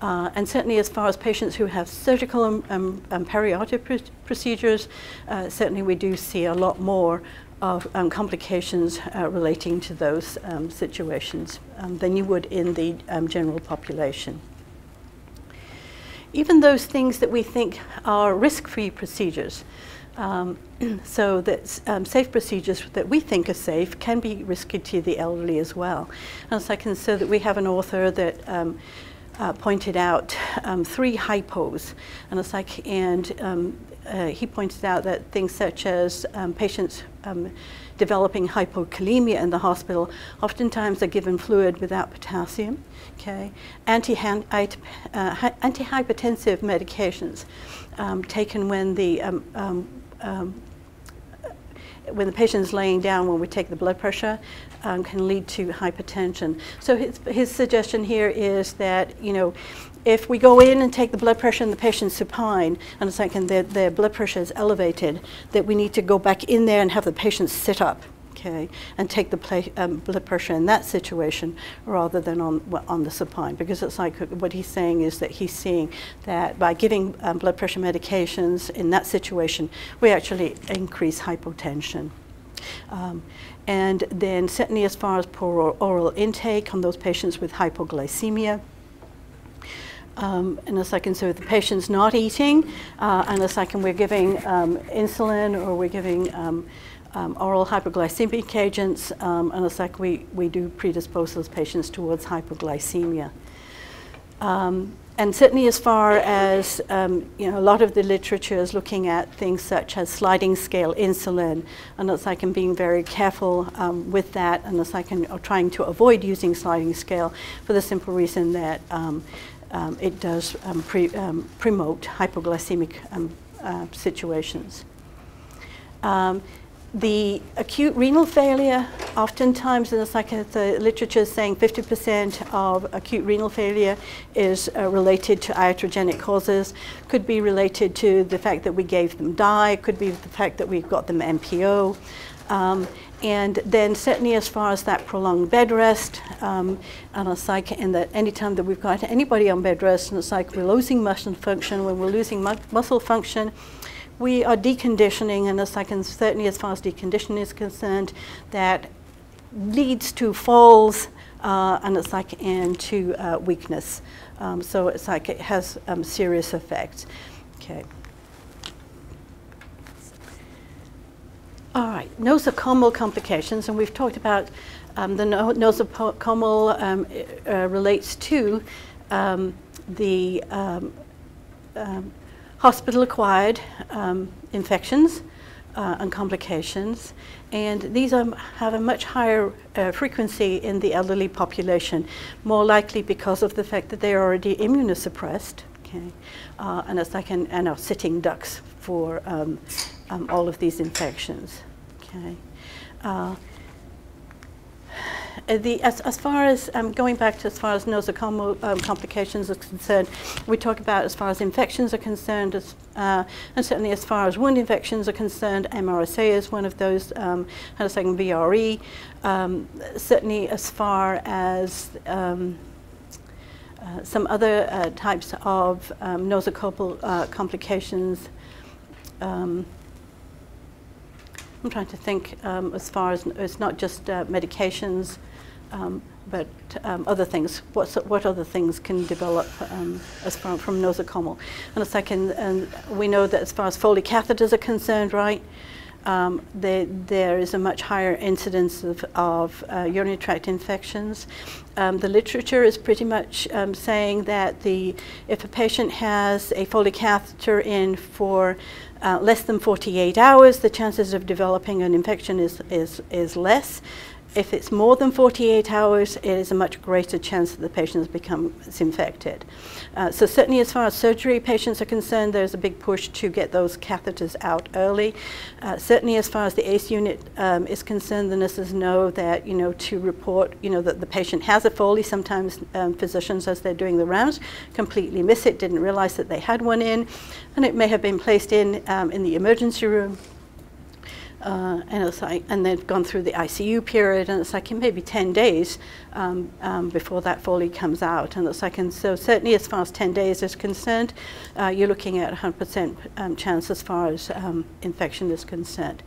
Uh, and certainly as far as patients who have surgical and um, um, perioperative pr procedures, uh, certainly we do see a lot more of um, complications uh, relating to those um, situations um, than you would in the um, general population. Even those things that we think are risk-free procedures, um, so that um, safe procedures that we think are safe can be risky to the elderly as well. And so I can say that we have an author that uh, pointed out um, three hypos, and it's like, and um, uh, he pointed out that things such as um, patients um, developing hypokalemia in the hospital oftentimes are given fluid without potassium. Okay, anti-hypertensive uh, medications um, taken when the um, when the patient is laying down, when we take the blood pressure, um, can lead to hypotension. So his, his suggestion here is that, you know, if we go in and take the blood pressure and the patient's supine, and a second their, their blood pressure is elevated, that we need to go back in there and have the patient sit up, okay, and take the um, blood pressure in that situation rather than on, on the supine. Because it's like what he's saying is that he's seeing that by giving um, blood pressure medications in that situation, we actually increase hypotension. Um, and then certainly as far as poor oral intake on those patients with hypoglycemia. Um, in a second, so the patient's not eating, uh, and a second we're giving um, insulin or we're giving um, um oral hypoglycemic agents, um, and a second we, we do predispose those patients towards hypoglycemia. Um, and certainly as far as, um, you know, a lot of the literature is looking at things such as sliding scale insulin, and it's like I'm being very careful um, with that, and it's like I'm trying to avoid using sliding scale for the simple reason that um, um it does um, pre um, promote hypoglycemic uh, situations. The acute renal failure, oftentimes in the psychiatric literature is saying 50% of acute renal failure is uh, related to iatrogenic causes, could be related to the fact that we gave them dye, could be the fact that we've got them NPO. Um, and then certainly as far as that prolonged bed rest, um, and it's like in that any time that we've got anybody on bed rest, and it's like we're losing muscle function, when we're losing mu muscle function, we are deconditioning, and as I can certainly, as far as deconditioning is concerned, that leads to falls, uh, and it's like to uh, weakness. Um, so it's like it has um, serious effects. Okay. All right, nosocomial complications, and we've talked about um, the no nosocomial um, uh, relates to um, the um, hospital-acquired um, infections uh, and complications, and these are, have a much higher uh, frequency in the elderly population, more likely because of the fact that they are already immunosuppressed, okay, uh, and it's like an, and are sitting ducks for um, um, all of these infections, okay. Uh, the, as, as far as um, going back to as far as nosocomial um, complications are concerned, we talk about as far as infections are concerned, as, uh, and certainly as far as wound infections are concerned, MRSA is one of those, um, and a second VRE. Um, certainly as far as um, uh, some other uh, types of um, nosocomial uh, complications, um, I'm trying to think um, as far as it's not just uh, medications, um, but um, other things. What, what other things can develop um, as far from nosocomial? And a second, and we know that as far as Foley catheters are concerned, right? Um, there, there is a much higher incidence of, of uh, urinary tract infections. Um, the literature is pretty much um, saying that the, if a patient has a Foley catheter in for uh, less than 48 hours, the chances of developing an infection is, is, is less. If it's more than 48 hours, it is a much greater chance that the patient has become infected. Uh, so certainly as far as surgery patients are concerned, there's a big push to get those catheters out early. Uh, certainly as far as the ACE unit um, is concerned, the nurses know that, you know, to report, you know, that the patient has a Foley. Sometimes um, physicians, as they're doing the rounds, completely miss it, didn't realize that they had one in, and it may have been placed in um, in the emergency room uh, and it's like, and they've gone through the ICU period, and it's like maybe 10 days um, um, before that Foley comes out. And it's like, and so certainly as far as 10 days is concerned, uh, you're looking at 100% um, chance as far as um, infection is concerned.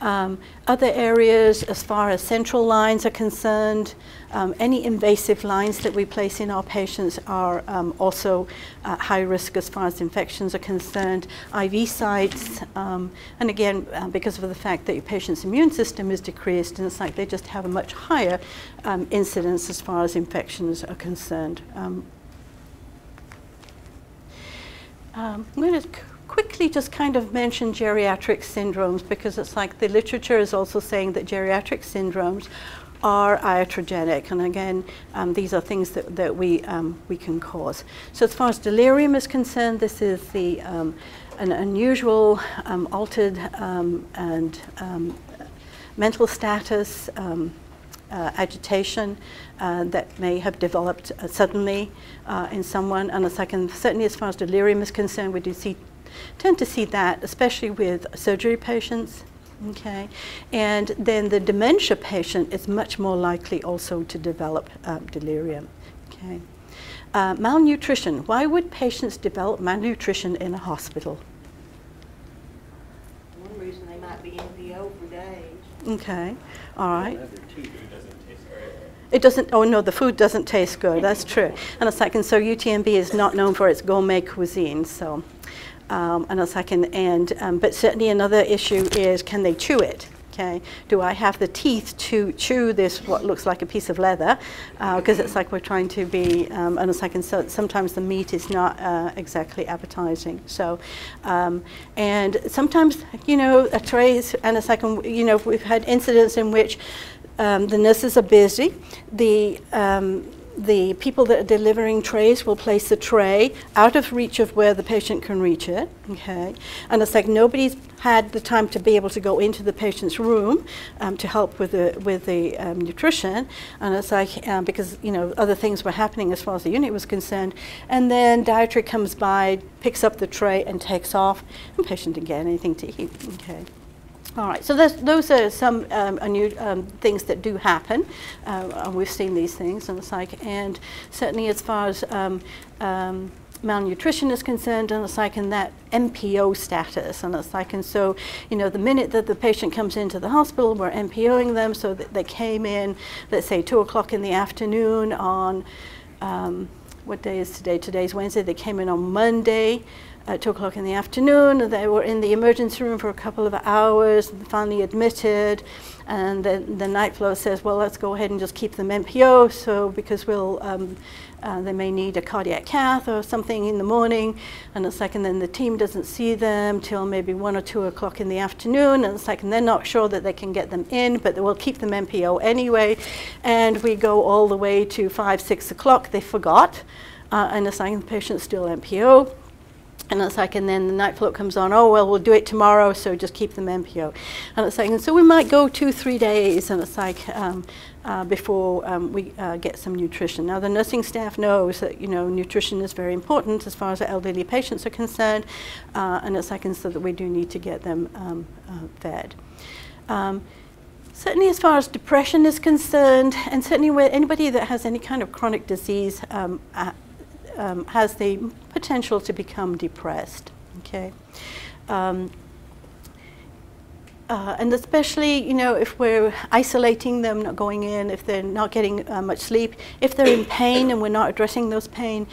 Um, other areas, as far as central lines are concerned, um, any invasive lines that we place in our patients are um, also uh, high risk as far as infections are concerned. IV sites, um, and again, uh, because of the fact that your patient's immune system is decreased, and it's like they just have a much higher um, incidence as far as infections are concerned. I'm going to quickly just kind of mention geriatric syndromes because it's like the literature is also saying that geriatric syndromes are iatrogenic. And again, um, these are things that, that we, um, we can cause. So as far as delirium is concerned, this is the, um, an unusual, um, altered um, and um, mental status, uh, agitation uh, that may have developed uh, suddenly uh, in someone. And a second, certainly as far as delirium is concerned, we do see tend to see that, especially with surgery patients. Okay, and then the dementia patient is much more likely also to develop um, delirium. Okay, uh, malnutrition. Why would patients develop malnutrition in a hospital? One reason they might be NPO for days. Okay, all right. It doesn't, oh no, the food doesn't taste good, that's true. And a second, so UTMB is not known for its gourmet cuisine, so um, and a second, and um, but certainly another issue is can they chew it? Okay, do I have the teeth to chew this what looks like a piece of leather? Because uh, it's like we're trying to be, um, and a second, so sometimes the meat is not uh, exactly appetizing. So, um, and sometimes, you know, a tray is, and a second, you know, we've had incidents in which um, the nurses are busy. The um, the people that are delivering trays will place the tray out of reach of where the patient can reach it. Okay, and it's like nobody's had the time to be able to go into the patient's room um, to help with the with the um, nutrition, and it's like um, because you know other things were happening as far as the unit was concerned, and then dietary comes by, picks up the tray and takes off, and patient didn't get anything to eat. Okay. All right, so those are some um, new um, things that do happen. Uh, we've seen these things, and it's like, and certainly as far as um, um malnutrition is concerned, and it's like in that NPO status, and it's like, and so, you know, the minute that the patient comes into the hospital, we're NPOing them, so that they came in, let's say, two o'clock in the afternoon on. Um, what day is today? Today's Wednesday. They came in on Monday at 2 o'clock in the afternoon. They were in the emergency room for a couple of hours, finally admitted. And then the night float says, well, let's go ahead and just keep them NPO, so because we'll, um, uh, they may need a cardiac cath or something in the morning. And it's like, and then the team doesn't see them till maybe 1 or 2 o'clock in the afternoon. And it's like, and they're not sure that they can get them in, but we'll keep them NPO anyway. And we go all the way to 5, 6 o'clock. They forgot. Uh, and like, the patient's still NPO and it's like, and then the night float comes on, oh, well, we'll do it tomorrow, so just keep them NPO. And it's like, and so we might go two, three days, and it's like, um, uh, before um, we uh, get some nutrition. Now, the nursing staff knows that, you know, nutrition is very important as far as elderly patients are concerned, uh, and it's like, and so that we do need to get them um, uh, fed. Um, certainly as far as depression is concerned, and certainly where anybody that has any kind of chronic disease um, uh, um, has the potential to become depressed. Okay. Um, uh, and especially, you know, if we're isolating them, not going in, if they're not getting uh, much sleep, if they're in pain and we're not addressing those pain,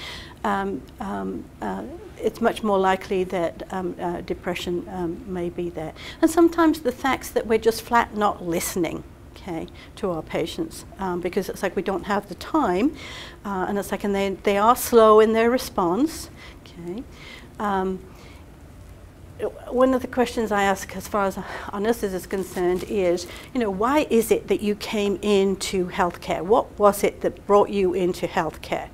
um, um uh, it's much more likely that um, uh, depression um, may be there. And sometimes the facts that we're just flat not listening okay, to our patients um, because it's like we don't have the time uh, and it's like and they, they are slow in their response. Okay. Um, one of the questions I ask as far as our nurses is concerned is, you know, why is it that you came into healthcare? What was it that brought you into healthcare?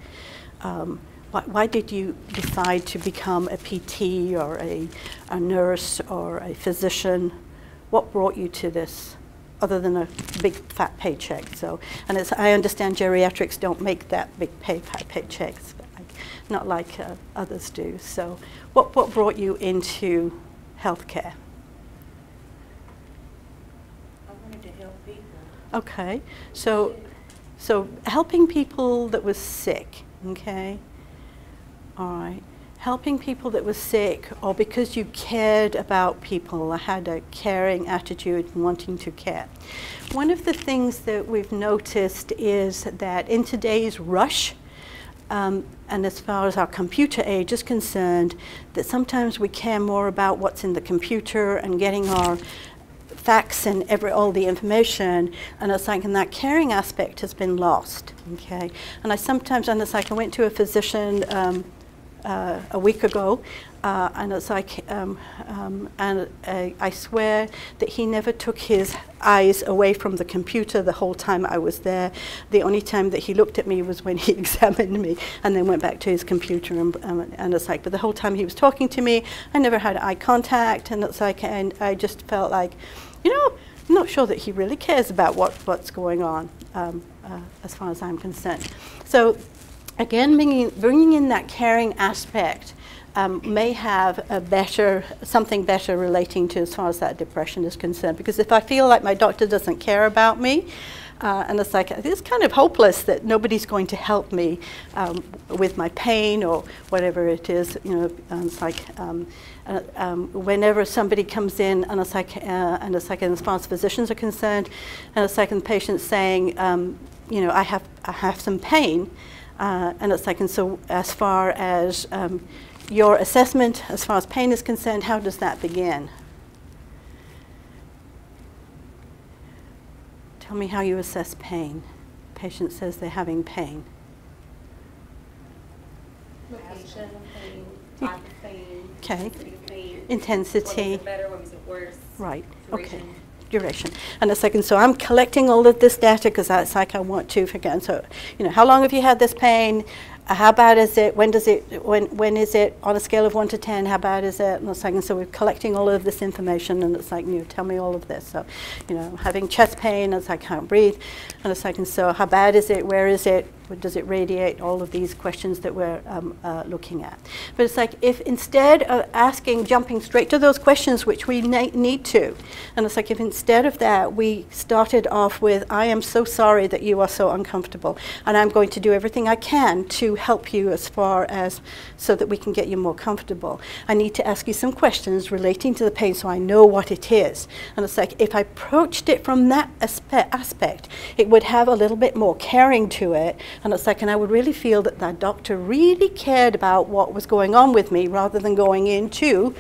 Um, why, why, did you decide to become a PT or a, a nurse or a physician? What brought you to this? Other than a big fat paycheck. So, and it's, I understand geriatrics don't make that big pay, paychecks, like, not like uh, others do. So, what what brought you into healthcare? I wanted to help people. Okay, so so helping people that was sick. Okay, all right helping people that were sick or because you cared about people, I had a caring attitude and wanting to care. One of the things that we've noticed is that in today's rush, um, and as far as our computer age is concerned, that sometimes we care more about what's in the computer and getting our facts and every, all the information, and it's like, and that caring aspect has been lost, okay? And I sometimes, and it's like, I went to a physician um, uh, a week ago, uh, and it's like, um, um, and uh, I swear that he never took his eyes away from the computer the whole time I was there. The only time that he looked at me was when he examined me, and then went back to his computer. And, um, and it's like, but the whole time he was talking to me, I never had eye contact, and it's like, and I just felt like, you know, I'm not sure that he really cares about what, what's going on, um, uh, as far as I'm concerned. So again, bringing, bringing in that caring aspect um, may have a better, something better relating to as far as that depression is concerned. Because if I feel like my doctor doesn't care about me, uh, and it's like, it's kind of hopeless that nobody's going to help me um, with my pain or whatever it is. You know, and it's like, um, uh, um, whenever somebody comes in and it's like, uh, and it's like, as far as physicians are concerned, and it's like, the patient's saying, um, you know, I have, I have some pain. Uh, and it's like, and so as far as um, your assessment, as far as pain is concerned, how does that begin? Tell me how you assess pain. Patient says they're having pain. Location pain, type of pain, Okay. intensity. Intensity. When was it better, when was it worse? Right. Okay. Duration. And a second, so I'm collecting all of this data because that's like I want to forget. So, you know, how long have you had this pain? Uh, how bad is it? When does it? When when is it? On a scale of one to ten, how bad is it? And it's like, so we're collecting all of this information, and it's like, you know, tell me all of this. So, you know, having chest pain, as I can't breathe, and like, and so how bad is it? Where is it? Does it radiate? All of these questions that we're um, uh, looking at. But it's like if instead of asking, jumping straight to those questions, which we need to, and it's like if instead of that we started off with, I am so sorry that you are so uncomfortable, and I'm going to do everything I can to help you as far as so that we can get you more comfortable. I need to ask you some questions relating to the pain so I know what it is. And it's like if I approached it from that aspe aspect, it would have a little bit more caring to it and it's like, and I would really feel that that doctor really cared about what was going on with me rather than going into,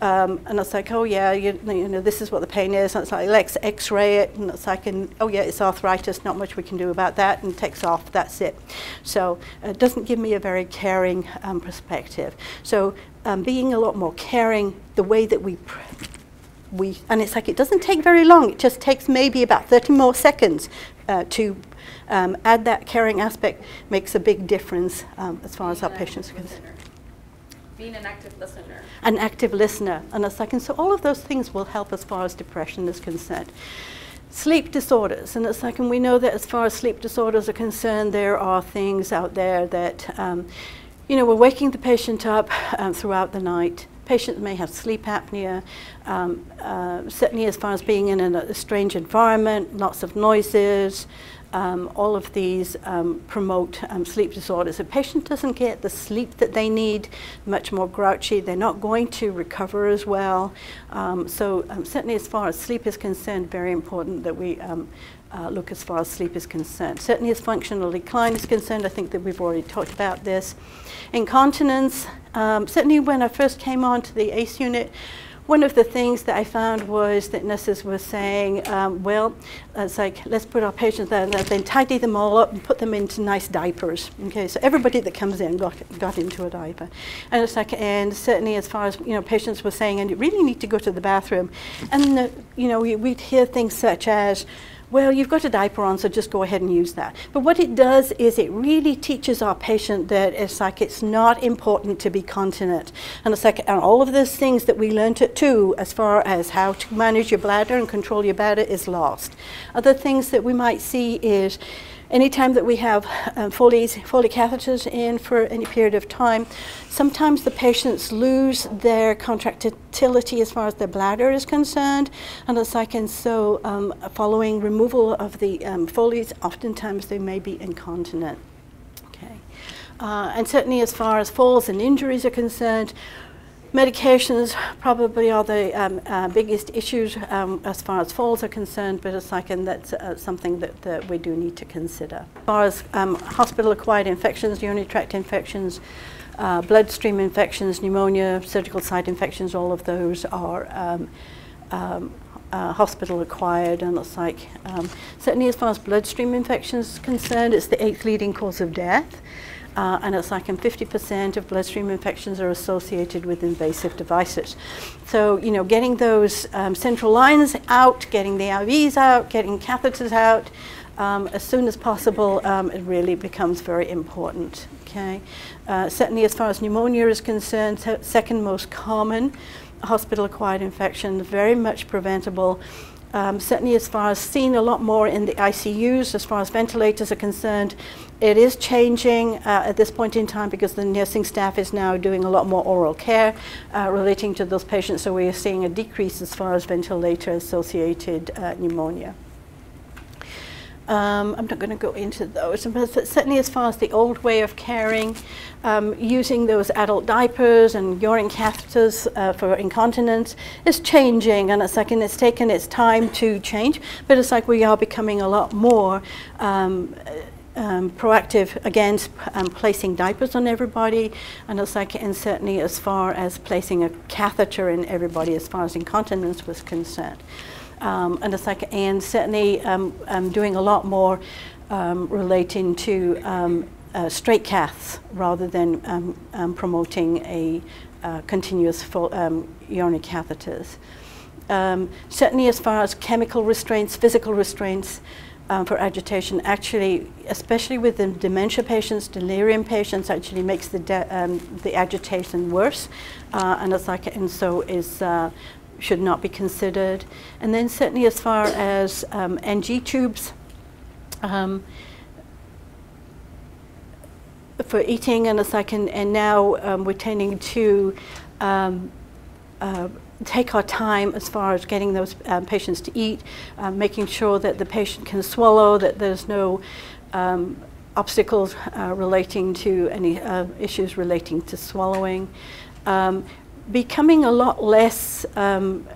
um, and it's like, oh yeah, you, you, know, this is what the pain is. And it's like, let's X-ray it, and it's like, and, oh yeah, it's arthritis. Not much we can do about that, and takes off. That's it. So it doesn't give me a very caring um, perspective. So um, being a lot more caring, the way that we. we, and it's like it doesn't take very long. It just takes maybe about 30 more seconds uh, to um, add that caring aspect makes a big difference um, as far as our patients are concerned. Being an active listener. An active listener and a second. So all of those things will help as far as depression is concerned. Sleep disorders, and it's like, and we know that as far as sleep disorders are concerned, there are things out there that, um, you know, we're waking the patient up um, throughout the night. Patients may have sleep apnea, um, uh, certainly as far as being in a, a strange environment, lots of noises, um, all of these um, promote um, sleep disorders. A patient doesn't get the sleep that they need, much more grouchy, they're not going to recover as well. Um, so um, certainly as far as sleep is concerned, very important that we um, uh, look as far as sleep is concerned. Certainly as functional decline is concerned, I think that we've already talked about this. Incontinence, certainly when I first came on to the ACE unit, one of the things that I found was that nurses were saying, um, well, it's like, let's put our patients there, and then tidy them all up and put them into nice diapers. Okay, so everybody that comes in got, got into a diaper. And it's like, and certainly as far as, you know, patients were saying, and you really need to go to the bathroom. And, uh, you know, we, we'd hear things such as, well, you've got a diaper on, so just go ahead and use that. But what it does is it really teaches our patient that it's like it's not important to be continent. And it's like and all of those things that we learned at two, as far as how to manage your bladder and control your bladder, is lost. Other things that we might see is Anytime that we have um, Foley, Foley catheters in for any period of time, sometimes the patients lose their contractility as far as their bladder is concerned. And as I can so um, following removal of the um, Foleys, oftentimes they may be incontinent. Okay. Uh, and certainly as far as falls and injuries are concerned, Medications probably are the um, uh, biggest issues um, as far as falls are concerned, but it's like, and that's uh, something that, that, we do need to consider. As far as um, hospital-acquired infections, urinary tract infections, uh, bloodstream infections, pneumonia, surgical site infections, all of those are um, um, uh, hospital acquired and it's like um, certainly as far as bloodstream infections is concerned it's the eighth leading cause of death uh, and it's like in 50% of bloodstream infections are associated with invasive devices. So, you know, getting those um, central lines out, getting the IVs out, getting catheters out, um, as soon as possible, um, it really becomes very important. Okay, uh, certainly as far as pneumonia is concerned, second most common hospital-acquired infection, very much preventable. Um, certainly as far as seen a lot more in the ICUs, as far as ventilators are concerned, it is changing uh, at this point in time because the nursing staff is now doing a lot more oral care uh, relating to those patients, so we are seeing a decrease as far as ventilator-associated uh, pneumonia. Um, I'm not going to go into those, but certainly as far as the old way of caring, um, using those adult diapers and urine catheters uh, for incontinence is changing, and it's like it's taken its time to change, but it's like we are becoming a lot more um, um, proactive against um, placing diapers on everybody, and like, and certainly as far as placing a catheter in everybody, as far as incontinence was concerned. Um, and it's like, and certainly um, um, doing a lot more um, relating to um, uh, straight caths rather than um, promoting a uh, continuous full, urinary catheters. certainly as far as chemical restraints, physical restraints, um, for agitation actually, especially with the dementia patients, delirium patients, actually makes the, um, the agitation worse. Uh, and it's like, and so is uh, should not be considered. And then certainly as far as um, NG tubes, um, for eating and a second, and now um, we're tending to um, uh, take our time as far as getting those um, patients to eat, uh, making sure that the patient can swallow, that there's no um, obstacles uh, relating to any uh, issues relating to swallowing. Um, becoming a lot less um,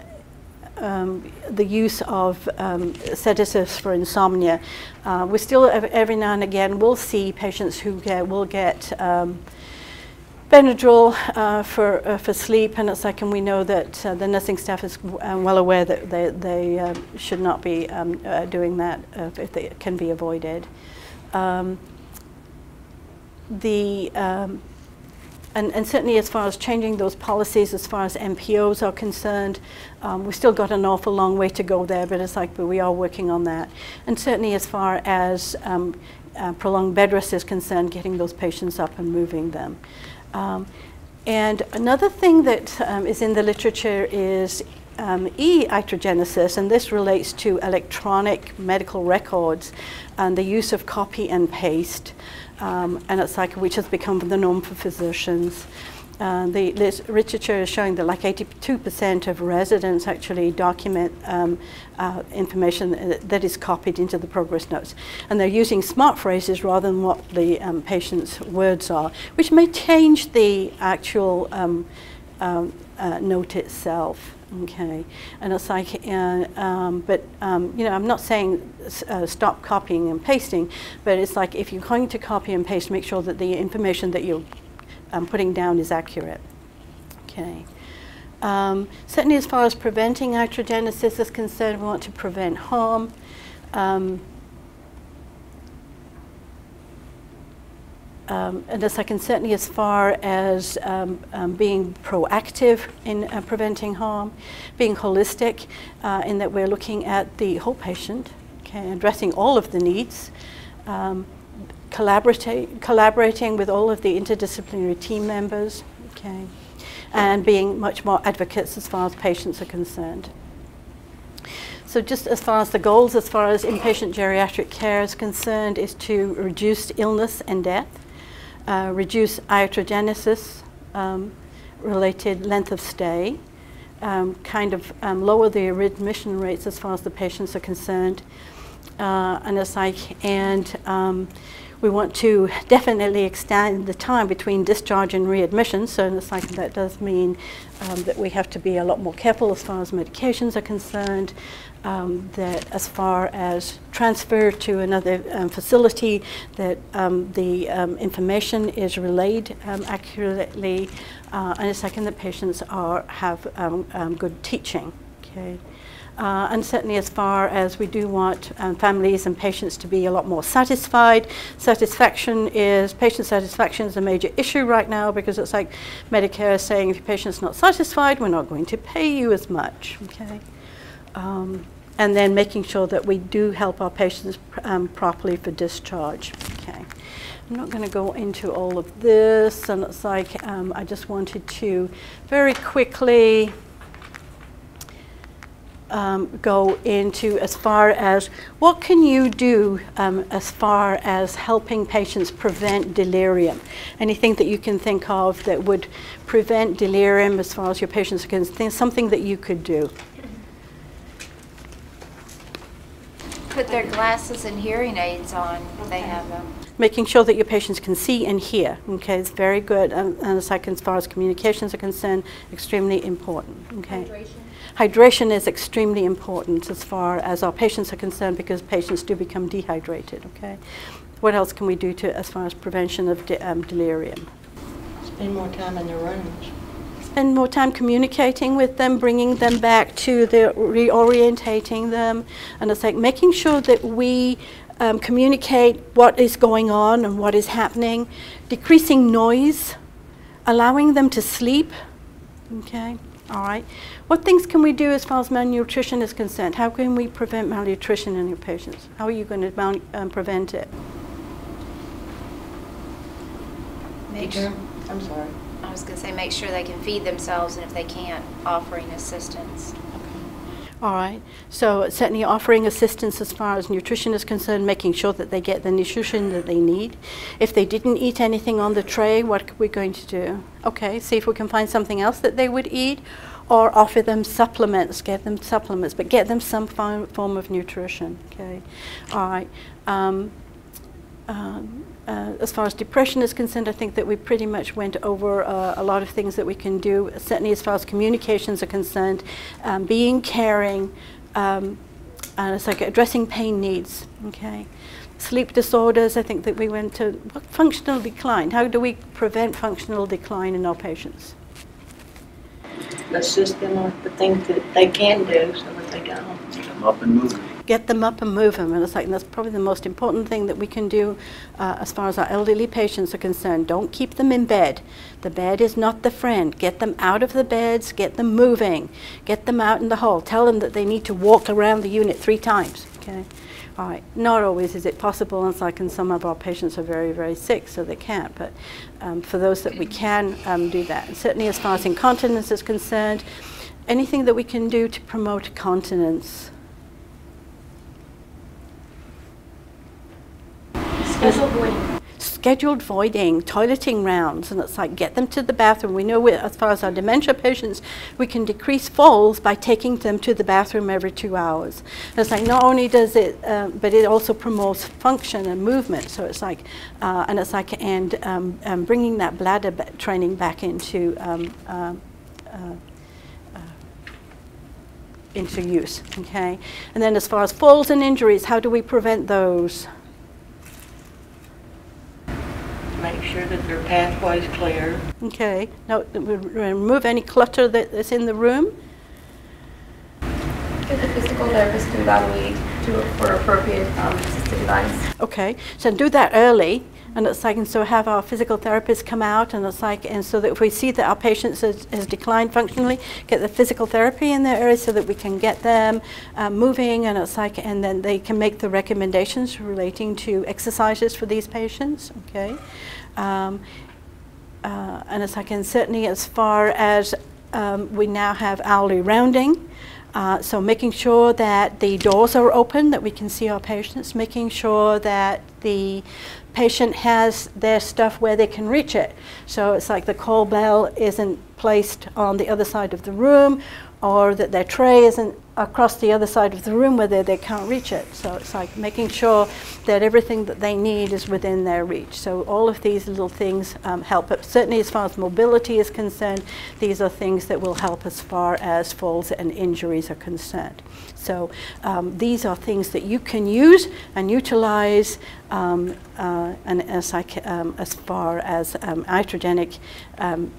um, the use of um, sedatives for insomnia. Uh, we still, every now and again, we'll see patients who get, will get um, Benadryl uh, for, uh, for sleep, and it's like, and we know that uh, the nursing staff is um, well aware that they, they uh, should not be um, uh, doing that if it can be avoided. Um, the and, and, certainly as far as changing those policies, as far as NPOs are concerned, um, we've still got an awful long way to go there, but it's like, but we are working on that. And certainly as far as um, prolonged bed rest is concerned, getting those patients up and moving them. Um, and another thing that um, is in the literature is um, e-iatrogenesis, and this relates to electronic medical records and the use of copy and paste um, and it's like which has become the norm for physicians. Uh, the literature is showing that like 82% of residents actually document um, uh, information that, is copied into the progress notes. And they're using smart phrases rather than what the um, patient's words are, which may change the actual um, um, uh, note itself. Okay, and it's like, uh, um, but um, you know, I'm not saying uh, stop copying and pasting, but it's like if you're going to copy and paste, make sure that the information that you're um, putting down is accurate. Okay. Um, certainly, as far as preventing iatrogenesis is concerned, we want to prevent harm. Um, um, and the second, certainly as far as um, um, being proactive in uh, preventing harm, being holistic uh, in that we're looking at the whole patient, okay, addressing all of the needs, um, collaborati- collaborating with all of the interdisciplinary team members, okay, and being much more advocates as far as patients are concerned. So just as far as the goals, as far as inpatient geriatric care is concerned, is to reduce illness and death, uh, reduce iatrogenesis um, related length of stay, um, kind of um, lower the readmission rates as far as the patients are concerned, uh, and it's like, and um, we want to definitely extend the time between discharge and readmission. So it's like that does mean um, that we have to be a lot more careful as far as medications are concerned. Um, that as far as transfer to another um, facility, that um, the um, information is relayed um, accurately, uh, and a second that patients are have good teaching. Okay. Uh, and certainly as far as we do want um, families and patients to be a lot more satisfied. Satisfaction is, patient satisfaction is a major issue right now because it's like Medicare is saying if your patient's not satisfied, we're not going to pay you as much, okay? Um, and then making sure that we do help our patients pr- um, properly for discharge, okay? I'm not going to go into all of this, and it's like um, I just wanted to very quickly um, go into as far as what can you do um, as far as helping patients prevent delirium? Anything that you can think of that would prevent delirium as far as your patients are concerned, something that you could do. Put their glasses and hearing aids on, if they have them. Making sure that your patients can see and hear, okay, it's very good. And, and it's like as far as communications are concerned, extremely important, okay? Hydration is extremely important as far as our patients are concerned because patients do become dehydrated, okay? What else can we do to, as far as prevention of de- um, delirium? Spend more time in their rooms. Spend more time communicating with them, bringing them back to the reorientating them, and it's like making sure that we um, communicate what is going on and what is happening, decreasing noise, allowing them to sleep. Okay, all right. What things can we do as far as malnutrition is concerned? How can we prevent malnutrition in your patients? How are you going to mal- um, prevent it? Make sure, I'm sorry. I was gonna say, make sure they can feed themselves, and if they can't, offering assistance. All right. So certainly offering assistance as far as nutrition is concerned, making sure that they get the nutrition that they need. If they didn't eat anything on the tray, what are we going to do? Okay, see if we can find something else that they would eat, or offer them supplements. Get them supplements, but get them some fo- form of nutrition. Okay. All right. Um, um, uh, as far as depression is concerned, I think that we pretty much went over uh, a lot of things that we can do. Certainly, as far as communications are concerned, um, being caring, um, and it's like addressing pain needs. Okay, sleep disorders. I think that we went to what functional decline. How do we prevent functional decline in our patients? Assist them with the things that they can do so that they don't. Get them up and moving. Get them up and move them. And it's like and that's probably the most important thing that we can do uh, as far as our elderly patients are concerned. Don't keep them in bed. The bed is not the friend. Get them out of the beds. Get them moving. Get them out in the hall. Tell them that they need to walk around the unit three times. Okay. All right. Not always is it possible. And it's like, and some of our patients are very, very sick, so they can't. But um, for those that we can um, do that, and certainly as far as incontinence is concerned, anything that we can do to promote continence. Schedule voiding. scheduled voiding, toileting rounds, and it's like get them to the bathroom. We know as far as our dementia patients, we can decrease falls by taking them to the bathroom every two hours. And it's like not only does it, uh, but it also promotes function and movement. So it's like, uh, and it's like, and um, um, bringing that bladder training back into um, um, uh, into use, okay? And then as far as falls and injuries, how do we prevent those? Make sure that their pathway's clear. Okay, now we remove any clutter that is in the room. Get the physical therapist to evaluate to, for appropriate um, assistive device. Okay, so do that early, and it's like, and so have our physical therapist come out, and it's like, and so that if we see that our patient has, has declined functionally, get the physical therapy in their area so that we can get them uh, moving, and it's like, and then they can make the recommendations relating to exercises for these patients. Okay, um, uh, and it's like, and certainly as far as um, we now have hourly rounding. Uh, so making sure that the doors are open, that we can see our patients, making sure that the patient has their stuff where they can reach it. So it's like the call bell isn't placed on the other side of the room or that their tray isn't across the other side of the room where they, they can't reach it. So it's like making sure that everything that they need is within their reach. So all of these little things um, help. But certainly as far as mobility is concerned, these are things that will help as far as falls and injuries are concerned. So um, these are things that you can use and utilize um, uh, and as, um, as far as um, iatrogenic um,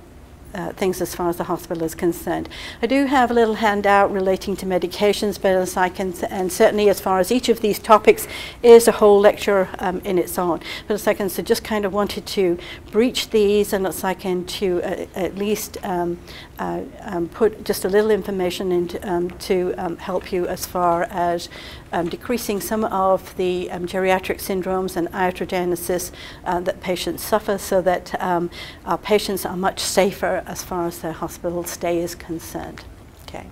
uh, things as far as the hospital is concerned. I do have a little handout relating to medications, but as I can, and certainly as far as each of these topics is a whole lecture um, in its own. But as I can, so just kind of wanted to breach these, and as I can to uh, at least um, uh, um, put just a little information into um, to um, help you as far as um, decreasing some of the um, geriatric syndromes and iatrogenesis uh, that patients suffer so that um, our patients are much safer as far as their hospital stay is concerned. Okay.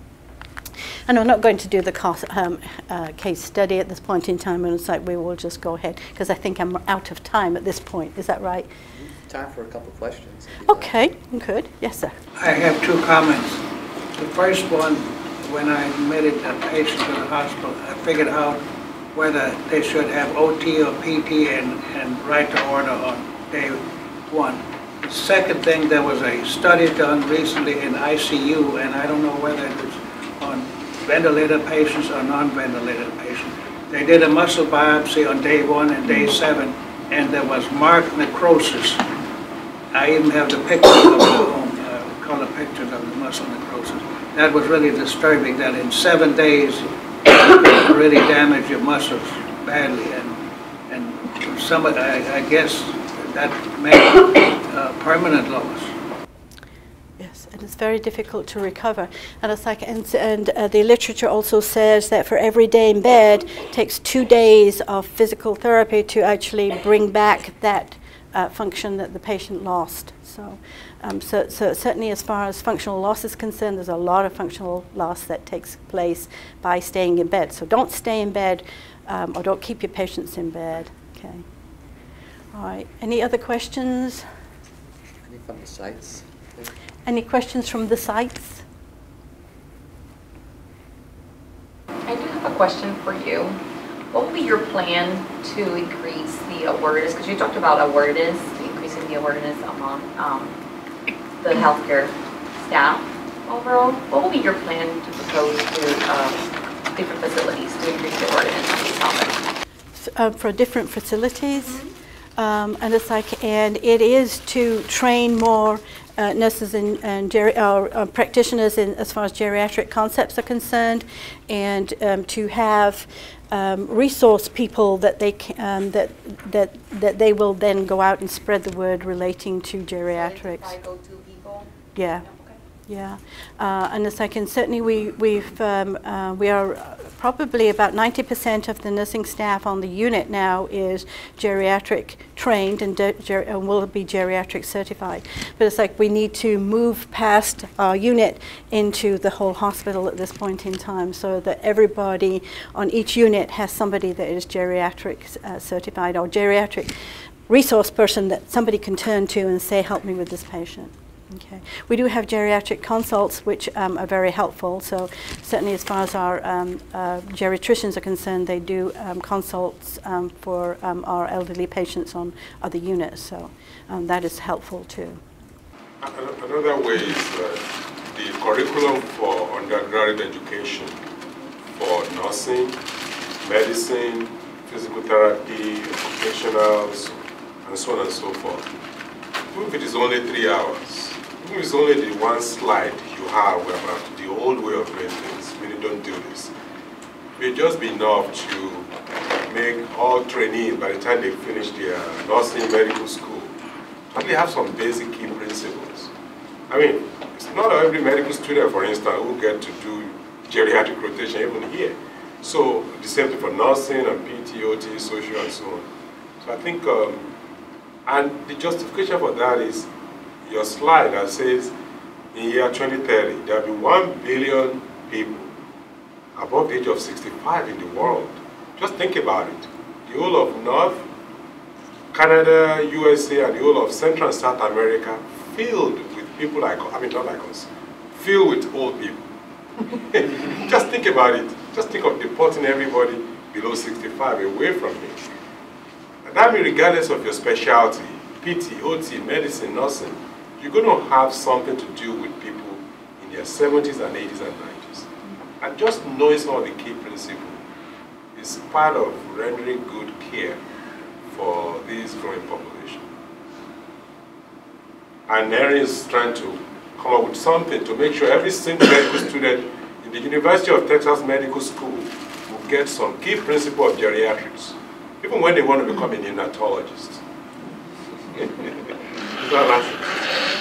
And I'm not going to do the cost, um, uh, case study at this point in time, and it's like we will just go ahead because I think I'm out of time at this point. Is that right? Time for a couple questions. Okay, good. Yes, sir. I have two comments. The first one, when I admitted a patient to the hospital, I figured out whether they should have OT or PT and, and right to order on day one. The second thing, there was a study done recently in ICU, and I don't know whether it was on ventilator patients or non-ventilator patients. They did a muscle biopsy on day one and day seven, and there was marked necrosis. I even have the pictures of the uh, color pictures of the muscle necrosis. That was really disturbing, that in seven days, really damage your muscles badly, and, and some, of- I, I guess, that meant uh, permanent loss. Yes, and it's very difficult to recover. And it's like, and, and uh, the literature also says that for every day in bed takes two days of physical therapy to actually bring back that uh, function that the patient lost. So, um, so, so certainly as far as functional loss is concerned, there's a lot of functional loss that takes place by staying in bed. So don't stay in bed um, or don't keep your patients in bed. Okay. All right. Any other questions? Any from the sites? Any questions from the sites? I do have a question for you. What will be your plan to increase the awareness? Because you talked about awareness, increasing the awareness among um, the healthcare staff overall. What will be your plan to propose to um, different facilities to increase the awareness on these topics? uh, for different facilities. Um, and it's like, and it is to train more uh, nurses and, and or, uh, practitioners in, as far as geriatric concepts are concerned, and um, to have um, resource people that they um, that that that they will then go out and spread the word relating to geriatrics. Identify go-to people? Yeah. Yeah, uh, and the second, certainly we, we've, um, uh, we are probably about 90% of the nursing staff on the unit now is geriatric trained and, ger- and will be geriatric certified. But it's like we need to move past our unit into the whole hospital at this point in time so that everybody on each unit has somebody that is geriatric uh, certified or geriatric resource person that somebody can turn to and say, help me with this patient. Okay. We do have geriatric consults, which um, are very helpful. So certainly, as far as our um, uh, geriatricians are concerned, they do um, consults um, for um, our elderly patients on other units. So um, that is helpful too. Another way is uh, the curriculum for undergraduate education for nursing, medicine, physical therapy, occupationals, and so on and so forth. Even if it is only three hours, even if it's only the one slide you have about the old way of doing things, meaning don't do this, it may just be enough to make all trainees, by the time they finish their nursing medical school, actually have some basic key principles. I mean, it's not every medical student, for instance, who get to do geriatric rotation even here. So the same thing for nursing and PT, OT, social, and so on. So I think, um, and the justification for that is your slide that says in year 2030 there will be 1 billion people above the age of 65 in the world. Just think about it. The whole of North Canada, USA, and the whole of Central and South America filled with people like, I mean, not like us, filled with old people. Just think about it. Just think of deporting everybody below 65 away from here. That means regardless of your specialty, PT, OT, medicine, nursing, you're going to have something to do with people in their 70s and 80s and 90s. And just knowing some of the key principles is part of rendering good care for this growing population. And Neri is trying to come up with something to make sure every single medical student in the University of Texas Medical School will get some key principle of geriatrics, even when they want to become a neonatologist.